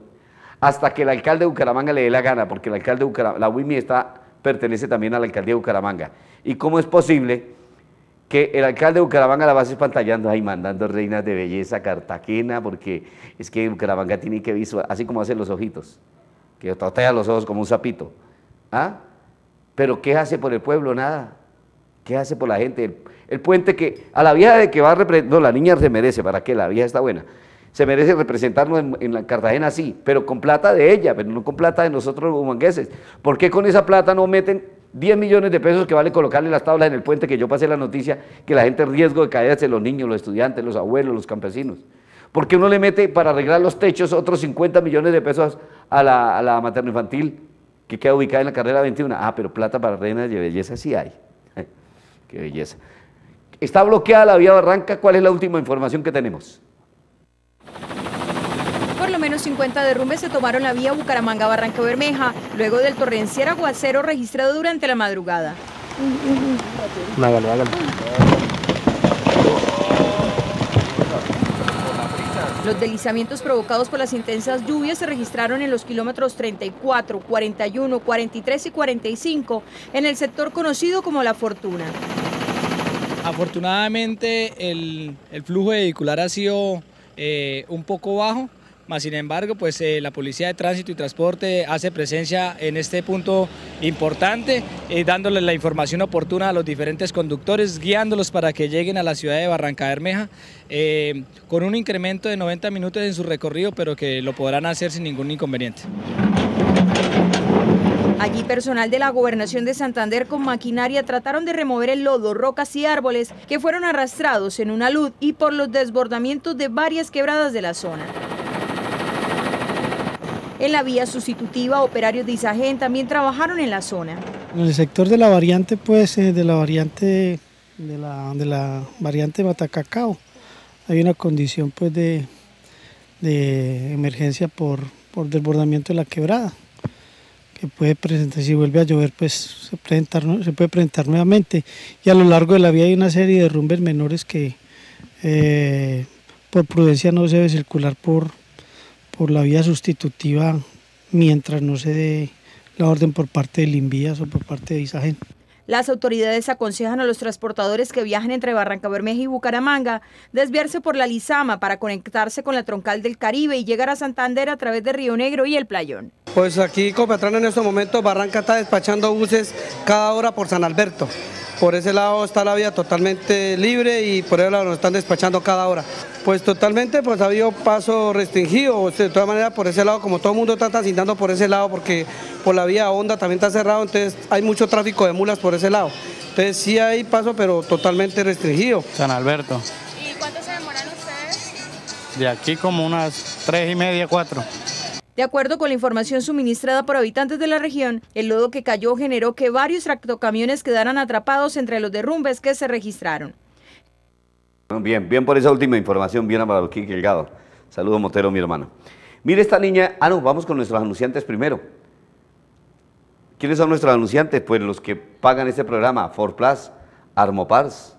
hasta que el alcalde de Bucaramanga le dé la gana, porque el alcalde de Bucaramanga, la UIMI está, pertenece también a la alcaldía de Bucaramanga. ¿Y cómo es posible que el alcalde de Bucaramanga la va espantallando ahí, mandando reinas de belleza a Cartagena, porque es que Bucaramanga tiene que visual, así como hacen los ojitos, que totea los ojos como un sapito. ¿Ah? Pero ¿qué hace por el pueblo? Nada. ¿Qué hace por la gente? El, puente que, a la vieja de que va a representar, no, la niña se merece, ¿para qué? La vieja está buena se merece representarnos en, la Cartagena sí, pero con plata de ella, pero no con plata de nosotros los humangueses. ¿Por qué con esa plata no meten 10 millones de pesos que vale colocarle las tablas en el puente que yo pasé la noticia, que la gente en riesgo de caerse, los niños, los estudiantes, los abuelos, los campesinos. Porque uno le mete para arreglar los techos otros 50 millones de pesos a la, a materno infantil que queda ubicada en la carrera 21. Ah, pero plata para reinas de belleza sí hay. Qué belleza. Está bloqueada la vía Barranca. ¿Cuál es la última información que tenemos? Por lo menos 50 derrumbes se tomaron la vía Bucaramanga-Barranca Bermeja, luego del torrencial aguacero registrado durante la madrugada. Hágalo, hágalo. Los deslizamientos provocados por las intensas lluvias se registraron en los kilómetros 34, 41, 43 y 45 en el sector conocido como La Fortuna. Afortunadamente el, el flujo vehicular ha sido eh, un poco bajo, más sin embargo pues eh, la Policía de Tránsito y Transporte hace presencia en este punto importante, eh, dándole la información oportuna a los diferentes conductores, guiándolos para que lleguen a la ciudad de Barranca Bermeja con un incremento de 90 minutos en su recorrido, pero que lo podrán hacer sin ningún inconveniente. Allí personal de la gobernación de Santander con maquinaria trataron de remover el lodo, rocas y árboles que fueron arrastrados en una luz y por los desbordamientos de varias quebradas de la zona. En la vía sustitutiva, operarios de Isagen también trabajaron en la zona. En el sector de la variante, pues, eh, de la variante de la, de la variante Batacacao, hay una condición pues de, de emergencia por, por desbordamiento de la quebrada que puede presentar, si vuelve a llover, pues se, se puede presentar nuevamente. Y a lo largo de la vía hay una serie de derrumbes menores que eh, por prudencia no se debe circular por, por la vía sustitutiva mientras no se dé la orden por parte del Invías o por parte de Isagen. Las autoridades aconsejan a los transportadores que viajan entre Barranca Bermeja y Bucaramanga desviarse por la Lizama para conectarse con la troncal del Caribe y llegar a Santander a través de Río Negro y el Playón. Pues aquí Copetrán en estos momentos Barranca está despachando buses cada hora por San Alberto. Por ese lado está la vía totalmente libre y por ese lado nos están despachando cada hora. Pues totalmente pues ha habido paso restringido, de todas maneras por ese lado, como todo el mundo está transitando por ese lado, porque por la vía Honda también está cerrado, entonces hay mucho tráfico de mulas por ese lado. Entonces sí hay paso, pero totalmente restringido. San Alberto. ¿Y cuánto se demoran ustedes? De aquí como unas tres y media, cuatro. De acuerdo con la información suministrada por habitantes de la región, el lodo que cayó generó que varios tractocamiones quedaran atrapados entre los derrumbes que se registraron. Bien, bien por esa última información, bien amado Kiki Delgado. Saludos, Motero, mi hermano. Mire esta niña, ah no, vamos con nuestros anunciantes primero. ¿Quiénes son nuestros anunciantes? Pues los que pagan este programa, Ford Plus, Armopars,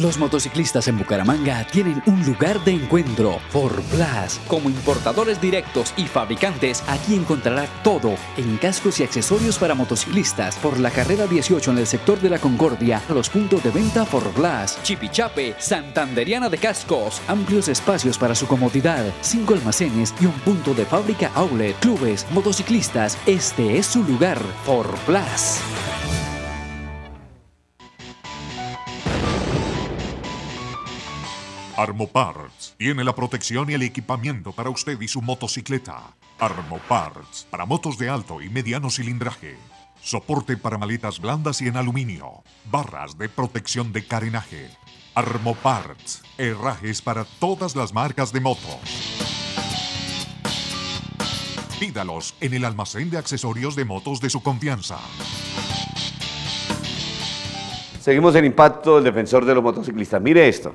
Los motociclistas en Bucaramanga tienen un lugar de encuentro, For Plus. Como importadores directos y fabricantes, aquí encontrará todo en cascos y accesorios para motociclistas por la carrera 18 en el sector de la Concordia, a los puntos de venta For Plus, Chipichape, Santanderiana de Cascos, amplios espacios para su comodidad, cinco almacenes y un punto de fábrica outlet, clubes, motociclistas. Este es su lugar, For Armoparts tiene la protección y el equipamiento para usted y su motocicleta. Armoparts para motos de alto y mediano cilindraje. Soporte para maletas blandas y en aluminio. Barras de protección de carenaje. Armoparts, herrajes para todas las marcas de moto. Pídalos en el almacén de accesorios de motos de su confianza. Seguimos el impacto del defensor de los motociclistas. Mire esto.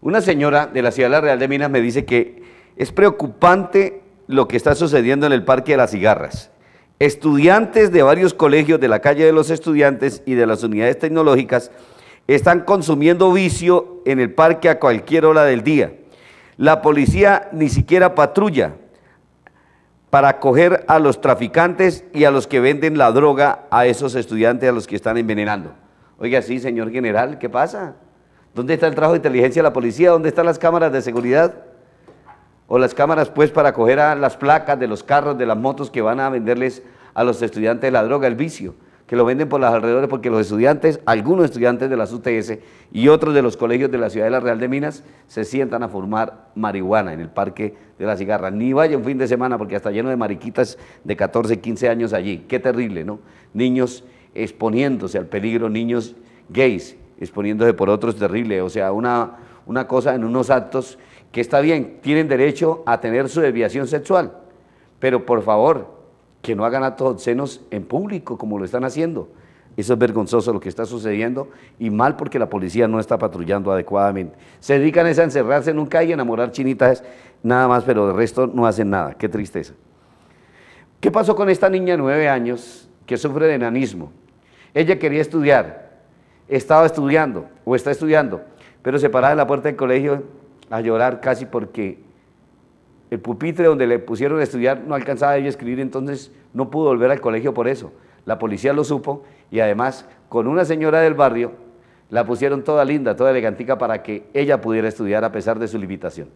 Una señora de la Ciudad de la Real de Minas me dice que es preocupante lo que está sucediendo en el Parque de las Cigarras. Estudiantes de varios colegios de la calle de los estudiantes y de las unidades tecnológicas están consumiendo vicio en el parque a cualquier hora del día. La policía ni siquiera patrulla para coger a los traficantes y a los que venden la droga a esos estudiantes a los que están envenenando. Oiga, sí, señor general, ¿qué pasa? ¿Dónde está el trabajo de inteligencia de la policía? ¿Dónde están las cámaras de seguridad? O las cámaras pues para coger a las placas de los carros, de las motos que van a venderles a los estudiantes la droga, el vicio. que lo venden por los alrededores porque los estudiantes, algunos estudiantes de las UTS y otros de los colegios de la ciudad de la Real de Minas se sientan a formar marihuana en el Parque de la Cigarra. Ni vaya un fin de semana porque está lleno de mariquitas de 14, 15 años allí. Qué terrible, ¿no? Niños exponiéndose al peligro, niños gays exponiéndose por otros terrible. O sea, una, una cosa en unos actos que está bien, tienen derecho a tener su desviación sexual, pero por favor, que no hagan actos obscenos en público como lo están haciendo. Eso es vergonzoso lo que está sucediendo y mal porque la policía no está patrullando adecuadamente. Se dedican a encerrarse en un calle, enamorar chinitas, nada más, pero de resto no hacen nada. Qué tristeza. ¿Qué pasó con esta niña de nueve años que sufre de enanismo? Ella quería estudiar, estaba estudiando o está estudiando, pero se paraba en la puerta del colegio a llorar casi porque el pupitre donde le pusieron a estudiar no alcanzaba a ella a escribir, entonces no pudo volver al colegio por eso. La policía lo supo y además con una señora del barrio la pusieron toda linda, toda elegantica para que ella pudiera estudiar a pesar de su limitación.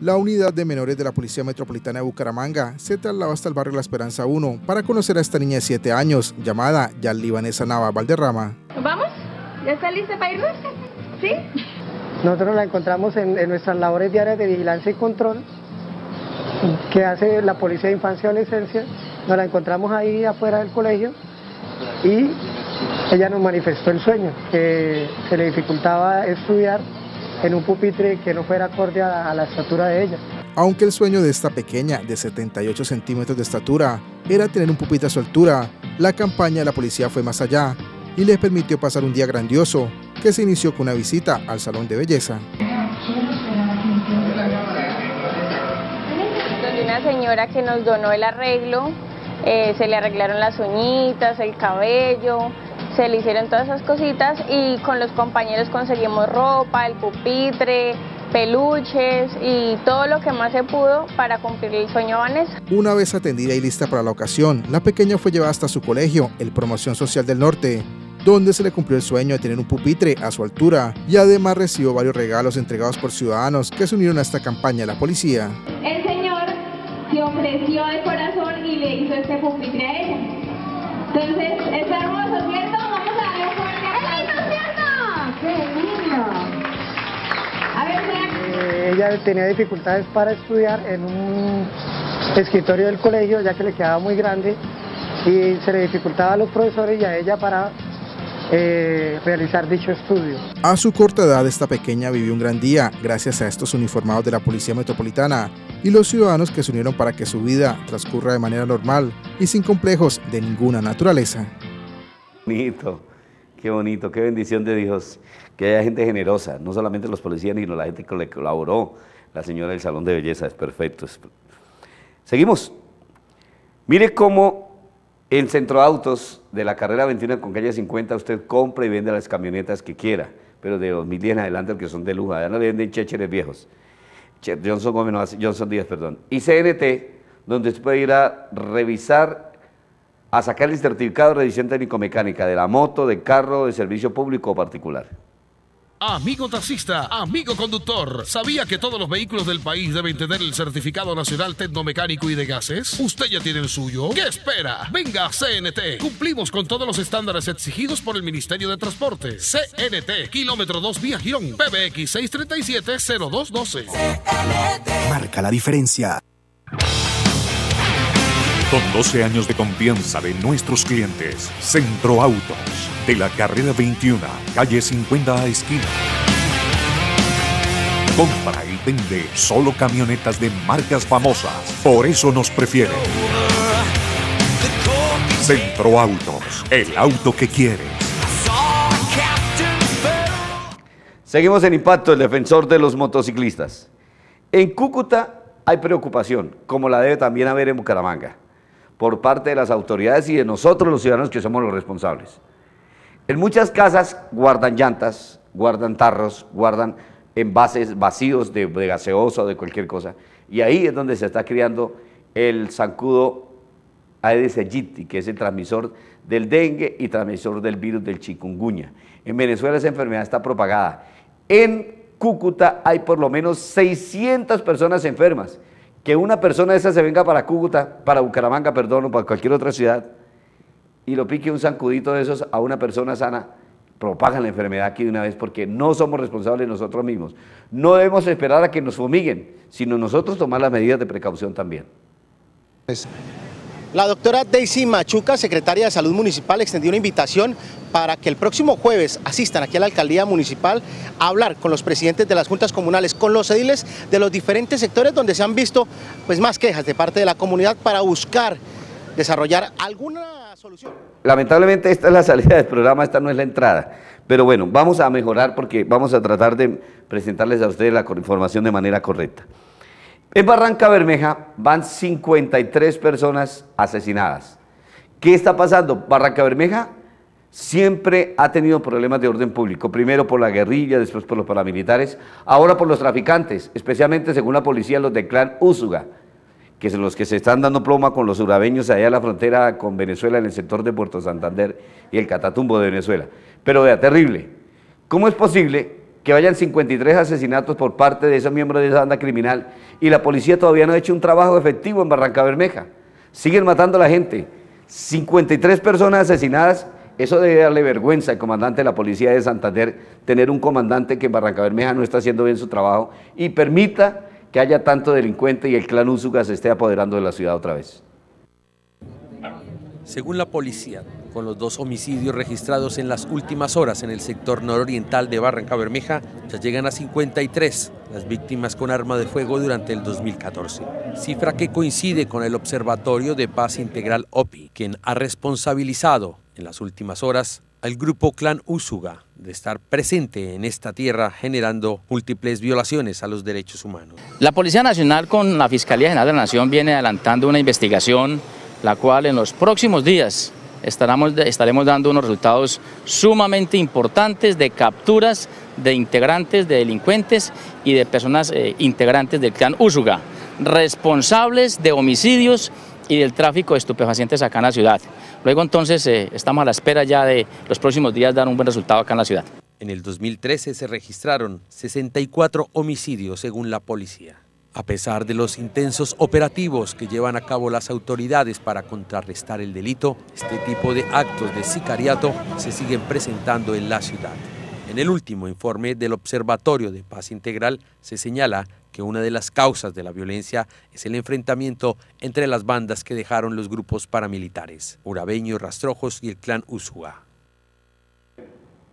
La unidad de menores de la Policía Metropolitana de Bucaramanga se trasladó hasta el barrio La Esperanza 1 para conocer a esta niña de 7 años llamada Yalivanesa Nava Valderrama. ¿Vamos? ¿Ya está lista para irnos? ¿Sí? Nosotros la encontramos en, en nuestras labores diarias de vigilancia y control que hace la Policía de Infancia y Adolescencia. Nos la encontramos ahí afuera del colegio y ella nos manifestó el sueño, que se le dificultaba estudiar en un pupitre que no fuera acorde a, a la estatura de ella. Aunque el sueño de esta pequeña, de 78 centímetros de estatura, era tener un pupitre a su altura, la campaña de la policía fue más allá y les permitió pasar un día grandioso que se inició con una visita al salón de belleza. Donde una señora que nos donó el arreglo, eh, se le arreglaron las uñitas, el cabello, se le hicieron todas esas cositas y con los compañeros conseguimos ropa, el pupitre, peluches y todo lo que más se pudo para cumplir el sueño de Vanessa. Una vez atendida y lista para la ocasión, la pequeña fue llevada hasta su colegio, el Promoción Social del Norte, donde se le cumplió el sueño de tener un pupitre a su altura y además recibió varios regalos entregados por ciudadanos que se unieron a esta campaña de la policía. El señor se ofreció de corazón y le hizo este pupitre a ella. Entonces, está hermoso, ¿cierto? Vamos a darle un fuerte aplauso. ¿cierto? ¡Qué lindo! A ver, Eh, ella tenía dificultades para estudiar en un escritorio del colegio, ya que le quedaba muy grande y se le dificultaba a los profesores y a ella para eh, realizar dicho estudio. A su corta edad, esta pequeña vivió un gran día gracias a estos uniformados de la Policía Metropolitana y los ciudadanos que se unieron para que su vida transcurra de manera normal y sin complejos de ninguna naturaleza. Bonito, qué bonito, qué bendición de Dios, que haya gente generosa, no solamente los policías, sino la gente que le colaboró, la señora del Salón de Belleza, es perfecto. es- Seguimos. Mire cómo en Centro Autos de la carrera 21 con calle 50 usted compra y vende las camionetas que quiera, pero de 2010 en adelante que son de lujo, allá no le venden chécheres viejos. Johnson Gómez Johnson Díaz, perdón. Y CNT, donde usted puede ir a revisar, a sacar el certificado de revisión técnico-mecánica de la moto, de carro, de servicio público o particular. Amigo taxista, amigo conductor, ¿sabía que todos los vehículos del país deben tener el certificado nacional tecnomecánico y de gases? ¿Usted ya tiene el suyo? ¿Qué espera? Venga CNT. Cumplimos con todos los estándares exigidos por el Ministerio de Transporte. CNT, kilómetro 2 vía Girón, PBX 637-0212. Marca la diferencia. Con 12 años de confianza de nuestros clientes, Centro Autos, de la carrera 21, calle 50 a esquina. Compra y vende solo camionetas de marcas famosas, por eso nos prefieren. Centro Autos, el auto que quieres. Seguimos en Impacto, el defensor de los motociclistas. En Cúcuta hay preocupación, como la debe también haber en Bucaramanga, por parte de las autoridades y de nosotros los ciudadanos que somos los responsables. En muchas casas guardan llantas, guardan tarros, guardan envases vacíos de, de gaseosa o de cualquier cosa. Y ahí es donde se está criando el zancudo Aedes aegypti, que es el transmisor del dengue y transmisor del virus del chikungunya. En Venezuela esa enfermedad está propagada. En Cúcuta hay por lo menos 600 personas enfermas. Que una persona de esas se venga para Cúcuta, para Bucaramanga, perdón, o para cualquier otra ciudad, y lo pique un zancudito de esos a una persona sana, propagan la enfermedad aquí de una vez porque no somos responsables nosotros mismos. No debemos esperar a que nos fumiguen, sino nosotros tomar las medidas de precaución también. La doctora Daisy Machuca, secretaria de Salud Municipal, extendió una invitación para que el próximo jueves asistan aquí a la alcaldía municipal a hablar con los presidentes de las juntas comunales, con los ediles de los diferentes sectores donde se han visto pues, más quejas de parte de la comunidad para buscar desarrollar alguna solución. Lamentablemente esta es la salida del programa, esta no es la entrada. Pero bueno, vamos a mejorar porque vamos a tratar de presentarles a ustedes la información de manera correcta. En Barranca Bermeja van 53 personas asesinadas. ¿Qué está pasando? Barranca Bermeja siempre ha tenido problemas de orden público, primero por la guerrilla, después por los paramilitares, ahora por los traficantes, especialmente según la policía los del clan Úsuga, que son los que se están dando ploma con los urabeños allá a la frontera con Venezuela en el sector de Puerto Santander y el Catatumbo de Venezuela. Pero vea, terrible. ¿Cómo es posible que vayan 53 asesinatos por parte de esos miembros de esa banda criminal y la policía todavía no ha hecho un trabajo efectivo en Barranca Bermeja. Siguen matando a la gente. 53 personas asesinadas, eso debe darle vergüenza al comandante de la policía de Santander, tener un comandante que en Barranca Bermeja no está haciendo bien su trabajo y permita que haya tanto delincuente y el clan Úsuga se esté apoderando de la ciudad otra vez. Según la policía, con los dos homicidios registrados en las últimas horas en el sector nororiental de Barranca Bermeja, ya llegan a 53 las víctimas con arma de fuego durante el 2014, cifra que coincide con el Observatorio de Paz Integral OPI, quien ha responsabilizado en las últimas horas al grupo Clan Úsuga de estar presente en esta tierra generando múltiples violaciones a los derechos humanos. La Policía Nacional con la Fiscalía General de la Nación viene adelantando una investigación la cual en los próximos días estaremos dando unos resultados sumamente importantes de capturas de integrantes, de delincuentes y de personas eh, integrantes del clan Úsuga, responsables de homicidios y del tráfico de estupefacientes acá en la ciudad. Luego entonces eh, estamos a la espera ya de los próximos días dar un buen resultado acá en la ciudad. En el 2013 se registraron 64 homicidios según la policía. A pesar de los intensos operativos que llevan a cabo las autoridades para contrarrestar el delito, este tipo de actos de sicariato se siguen presentando en la ciudad. En el último informe del Observatorio de Paz Integral se señala que una de las causas de la violencia es el enfrentamiento entre las bandas que dejaron los grupos paramilitares, Urabeño, Rastrojos y el clan Usua.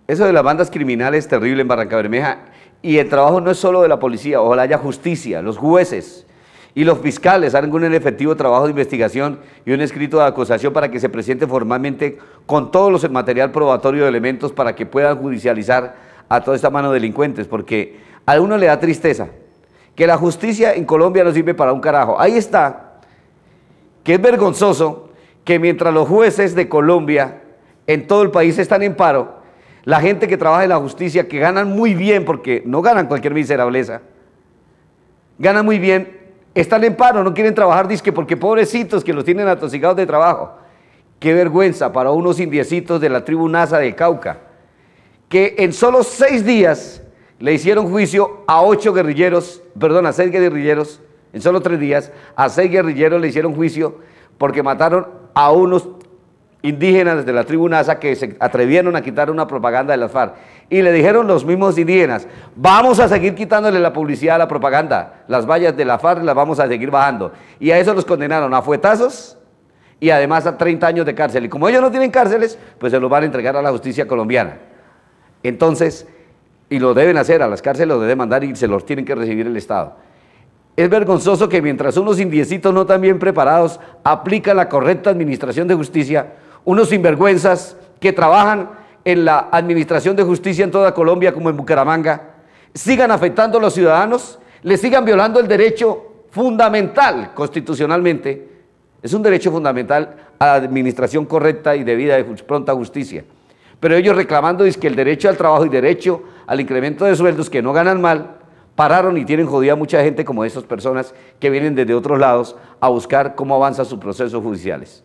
Eso de las bandas criminales es terrible en Barranca Bermeja y el trabajo no es solo de la policía, ojalá haya justicia, los jueces y los fiscales hagan un efectivo trabajo de investigación y un escrito de acusación para que se presente formalmente con todos los material probatorio de elementos para que puedan judicializar a toda esta mano de delincuentes, porque a uno le da tristeza que la justicia en Colombia no sirve para un carajo. Ahí está, que es vergonzoso que mientras los jueces de Colombia en todo el país están en paro, la gente que trabaja en la justicia, que ganan muy bien, porque no ganan cualquier miserableza, ganan muy bien, están en paro, no quieren trabajar, disque porque pobrecitos que los tienen atosigados de trabajo. Qué vergüenza para unos indiecitos de la tribu Nasa de Cauca, que en solo seis días le hicieron juicio a ocho guerrilleros, perdón, a seis guerrilleros, en solo tres días, a seis guerrilleros le hicieron juicio porque mataron a unos indígenas de la tribu Nasa que se atrevieron a quitar una propaganda de las FARC. Y le dijeron los mismos indígenas, vamos a seguir quitándole la publicidad a la propaganda, las vallas de la FARC las vamos a seguir bajando. Y a eso los condenaron a fuetazos y además a 30 años de cárcel. Y como ellos no tienen cárceles, pues se los van a entregar a la justicia colombiana. Entonces, y lo deben hacer, a las cárceles lo deben mandar y se los tienen que recibir el Estado. Es vergonzoso que mientras unos indiecitos no tan bien preparados aplican la correcta administración de justicia, unos sinvergüenzas que trabajan en la administración de justicia en toda Colombia como en Bucaramanga, sigan afectando a los ciudadanos, le sigan violando el derecho fundamental constitucionalmente, es un derecho fundamental a la administración correcta y debida de pronta justicia. Pero ellos reclamando es que el derecho al trabajo y derecho al incremento de sueldos que no ganan mal, pararon y tienen jodida mucha gente como esas personas que vienen desde otros lados a buscar cómo avanzan sus procesos judiciales.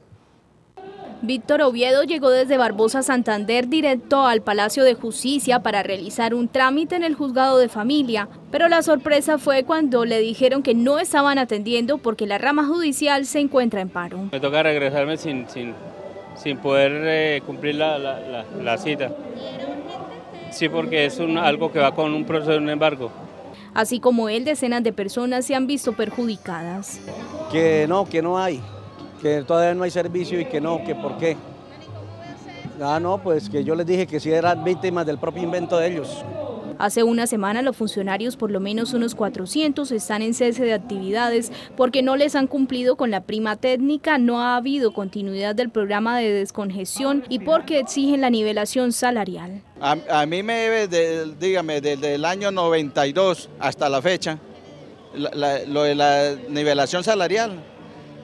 Víctor Oviedo llegó desde Barbosa, Santander, directo al Palacio de Justicia para realizar un trámite en el juzgado de familia, pero la sorpresa fue cuando le dijeron que no estaban atendiendo porque la rama judicial se encuentra en paro. Me toca regresarme sin, sin, sin poder eh, cumplir la, la, la, la cita. Sí, porque es un, algo que va con un proceso de un embargo. Así como él, decenas de personas se han visto perjudicadas. Que no, que no hay, que todavía no hay servicio y que no, que por qué. Ah, no, pues que yo les dije que si eran víctimas del propio invento de ellos. Hace una semana los funcionarios, por lo menos unos 400, están en cese de actividades porque no les han cumplido con la prima técnica, no ha habido continuidad del programa de descongestión y porque exigen la nivelación salarial. A, a mí me debe, de, dígame, desde el año 92 hasta la fecha, la, la, lo de la nivelación salarial.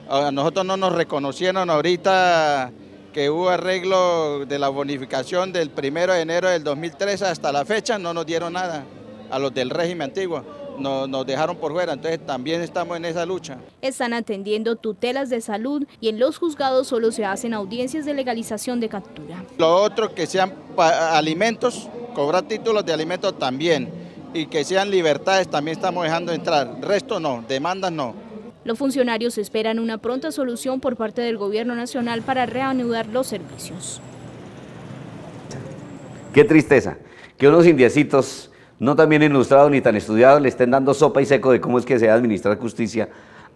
A nosotros no nos reconocieron ahorita que hubo arreglo de la bonificación del 1 de enero del 2013 hasta la fecha, no nos dieron nada a los del régimen antiguo. Nos, nos, dejaron por fuera, entonces también estamos en esa lucha. Están atendiendo tutelas de salud y en los juzgados solo se hacen audiencias de legalización de captura. Lo otro que sean alimentos, cobrar títulos de alimentos también y que sean libertades también estamos dejando entrar, resto no, demandas no. Los funcionarios esperan una pronta solución por parte del gobierno nacional para reanudar los servicios. Qué tristeza que unos indiecitos no tan bien ilustrados ni tan estudiados le estén dando sopa y seco de cómo es que se debe administrar justicia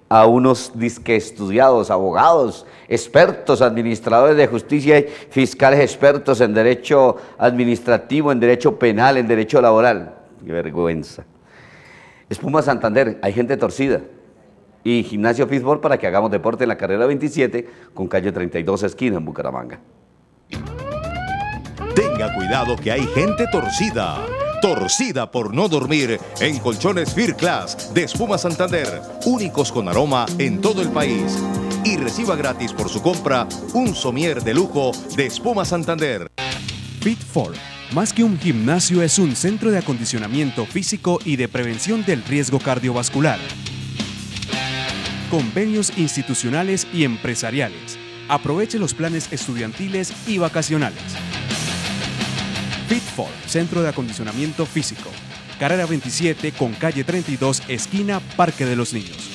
a unos disque estudiados, abogados, expertos, administradores de justicia y fiscales expertos en derecho administrativo, en derecho penal, en derecho laboral. Qué vergüenza. Espuma Santander, hay gente torcida y Gimnasio Fitball para que hagamos deporte en la carrera 27 con calle 32 esquina en Bucaramanga. Tenga cuidado que hay gente torcida. Torcida por no dormir en colchones Fear Class de Espuma Santander, únicos con aroma en todo el país. Y reciba gratis por su compra un somier de lujo de Espuma Santander. Fit4, más que un gimnasio, es un centro de acondicionamiento físico y de prevención del riesgo cardiovascular convenios institucionales y empresariales. Aproveche los planes estudiantiles y vacacionales. Fitfor, Centro de Acondicionamiento Físico. Carrera 27 con calle 32, esquina Parque de los Niños.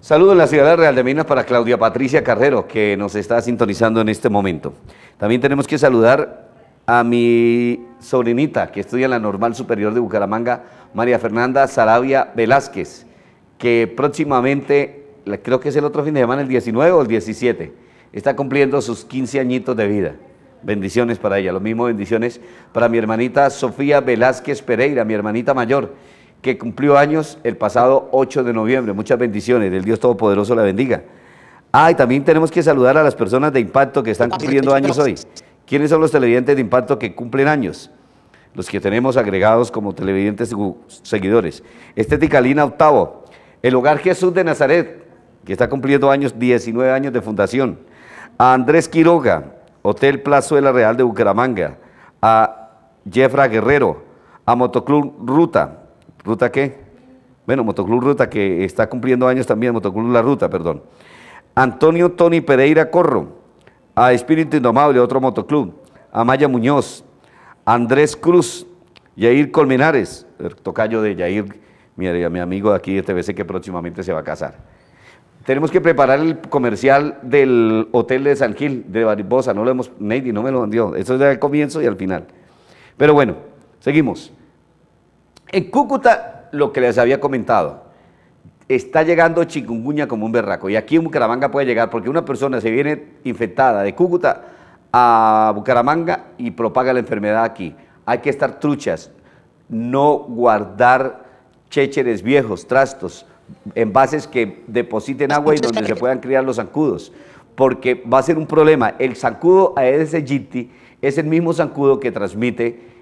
Saludos en la ciudad real de Minas para Claudia Patricia Carrero, que nos está sintonizando en este momento. También tenemos que saludar a mi sobrinita, que estudia en la Normal Superior de Bucaramanga, María Fernanda Sarabia Velázquez, que próximamente, creo que es el otro fin de semana, el 19 o el 17, está cumpliendo sus 15 añitos de vida. Bendiciones para ella, lo mismo bendiciones para mi hermanita Sofía Velázquez Pereira, mi hermanita mayor, que cumplió años el pasado 8 de noviembre. Muchas bendiciones, del Dios Todopoderoso la bendiga. Ah, y también tenemos que saludar a las personas de impacto que están cumpliendo años hoy. ¿Quiénes son los televidentes de impacto que cumplen años? Los que tenemos agregados como televidentes seguidores. Estética Lina Octavo, el Hogar Jesús de Nazaret, que está cumpliendo años, 19 años de fundación. A Andrés Quiroga, Hotel Plazuela Real de Bucaramanga. A Jeffra Guerrero, a Motoclub Ruta. ¿Ruta qué? Bueno, Motoclub Ruta, que está cumpliendo años también, Motoclub La Ruta, perdón. Antonio Tony Pereira Corro, a Espíritu Indomable, otro motoclub, a Maya Muñoz, Andrés Cruz, Yair Colmenares, el tocayo de Yair, mi, mi amigo de aquí de TVC que próximamente se va a casar. Tenemos que preparar el comercial del Hotel de San Gil, de Barbosa, no lo hemos, Neidy no me lo dio, eso es al comienzo y al final. Pero bueno, seguimos. En Cúcuta, lo que les había comentado, está llegando chikungunya como un berraco. Y aquí en Bucaramanga puede llegar, porque una persona se viene infectada de Cúcuta a Bucaramanga y propaga la enfermedad aquí. Hay que estar truchas, no guardar chécheres viejos, trastos, envases que depositen agua y donde se puedan criar los zancudos, porque va a ser un problema. El zancudo Aedes aegypti es el mismo zancudo que transmite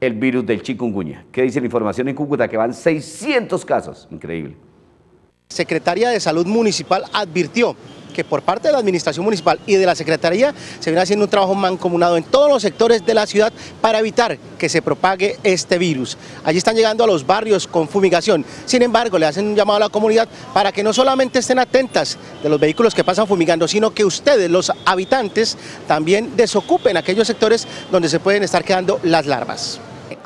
el virus del chikungunya. ¿Qué dice la información en Cúcuta? Que van 600 casos. Increíble. Secretaría de Salud Municipal advirtió que por parte de la Administración Municipal y de la Secretaría se viene haciendo un trabajo mancomunado en todos los sectores de la ciudad para evitar que se propague este virus. Allí están llegando a los barrios con fumigación. Sin embargo, le hacen un llamado a la comunidad para que no solamente estén atentas de los vehículos que pasan fumigando, sino que ustedes, los habitantes, también desocupen aquellos sectores donde se pueden estar quedando las larvas.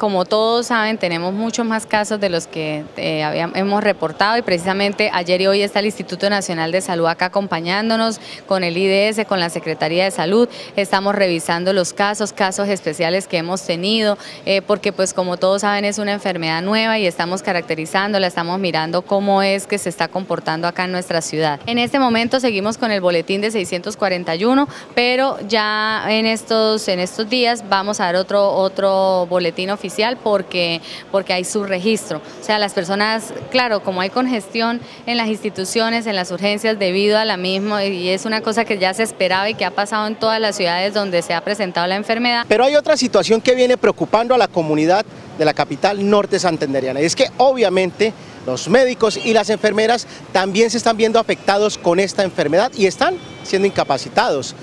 Como todos saben, tenemos muchos más casos de los que eh, habíamos, hemos reportado y precisamente ayer y hoy está el Instituto Nacional de Salud acá acompañándonos con el IDS, con la Secretaría de Salud. Estamos revisando los casos, casos especiales que hemos tenido, eh, porque pues como todos saben es una enfermedad nueva y estamos caracterizándola, estamos mirando cómo es que se está comportando acá en nuestra ciudad. En este momento seguimos con el boletín de 641, pero ya en estos, en estos días vamos a dar otro, otro boletín oficial porque, porque hay su registro. O sea, las personas, claro, como hay congestión en las instituciones, en las urgencias debido a la misma, y es una cosa que ya se esperaba y que ha pasado en todas las ciudades donde se ha presentado la enfermedad. Pero hay otra situación que viene preocupando a la comunidad de la capital norte santanderiana, es que obviamente los médicos y las enfermeras también se están viendo afectados con esta enfermedad y están siendo incapacitados.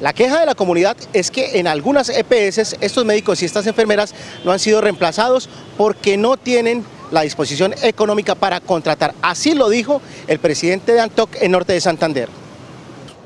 La queja de la comunidad es que en algunas EPS estos médicos y estas enfermeras no han sido reemplazados porque no tienen la disposición económica para contratar. Así lo dijo el presidente de ANTOC en Norte de Santander.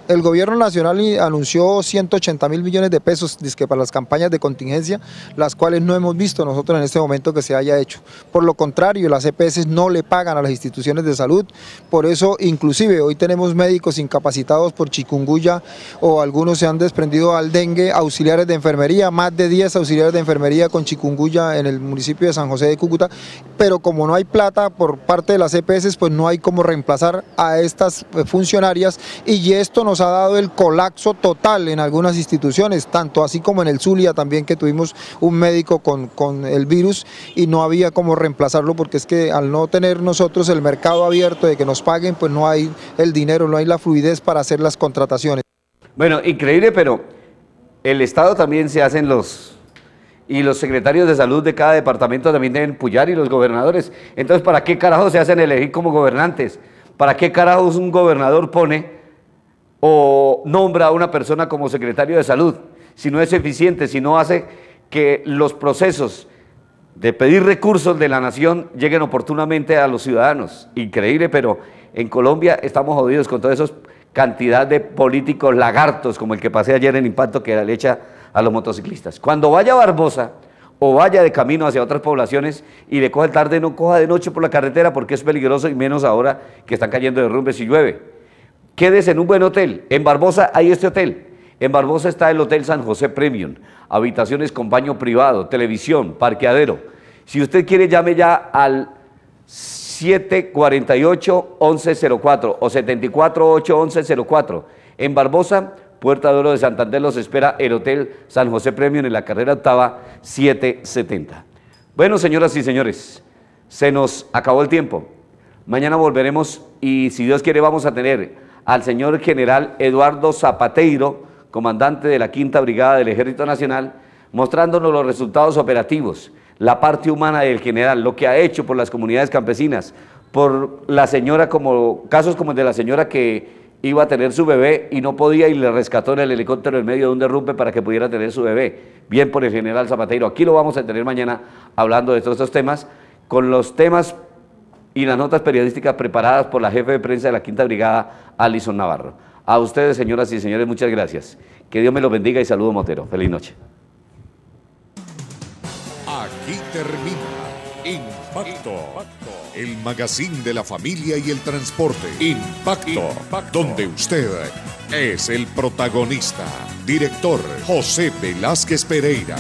El gobierno nacional anunció 180 mil millones de pesos para las campañas de contingencia, las cuales no hemos visto nosotros en este momento que se haya hecho. Por lo contrario, las EPS no le pagan a las instituciones de salud, por eso inclusive hoy tenemos médicos incapacitados por chikungunya o algunos se han desprendido al dengue, auxiliares de enfermería, más de 10 auxiliares de enfermería con chikungunya en el municipio de San José de Cúcuta, pero como no hay plata por parte de las EPS, pues no hay cómo reemplazar a estas eh, funcionarias y esto nos ha dado el colapso total en algunas instituciones, tanto así como en el Zulia también que tuvimos un médico con, con el virus y no había cómo reemplazarlo porque es que al no tener nosotros el mercado abierto de que nos paguen, pues no hay el dinero, no hay la fluidez para hacer las contrataciones. Bueno, increíble, pero el Estado también se hacen los... Y los secretarios de salud de cada departamento también deben puyar y los gobernadores. Entonces, ¿para qué carajo se hacen elegir como gobernantes? ¿Para qué carajos un gobernador pone o nombra a una persona como secretario de salud, si no es eficiente, si no hace que los procesos de pedir recursos de la nación lleguen oportunamente a los ciudadanos. Increíble, pero en Colombia estamos jodidos con toda esa cantidad de políticos lagartos como el que pasé ayer en Impacto que le echa a los motociclistas. Cuando vaya Barbosa o vaya de camino hacia otras poblaciones y le coja tarde, no coja de noche por la carretera porque es peligroso y menos ahora que están cayendo derrumbes y llueve. Quédese en un buen hotel. En Barbosa hay este hotel. En Barbosa está el Hotel San José Premium, habitaciones con baño privado, televisión, parqueadero. Si usted quiere, llame ya al 748-1104 o 748-1104. En Barbosa, Puerta de Oro de Santander, los espera el Hotel San José Premium en la carrera octava 770. Bueno, señoras y señores, se nos acabó el tiempo. Mañana volveremos y si Dios quiere vamos a tener al señor general Eduardo Zapateiro, comandante de la Quinta Brigada del Ejército Nacional, mostrándonos los resultados operativos, la parte humana del general, lo que ha hecho por las comunidades campesinas, por la señora como, casos como el de la señora que iba a tener su bebé y no podía y le rescató en el helicóptero en medio de un derrumbe para que pudiera tener su bebé. Bien por el general Zapateiro. Aquí lo vamos a tener mañana hablando de todos estos temas, con los temas y las notas periodísticas preparadas por la jefe de prensa de la Quinta Brigada, Alison Navarro. A ustedes, señoras y señores, muchas gracias. Que Dios me los bendiga y saludo Motero. Feliz noche. Aquí termina Impacto, el magazine de la familia y el transporte. Impacto, donde usted es el protagonista. Director José Velázquez Pereira.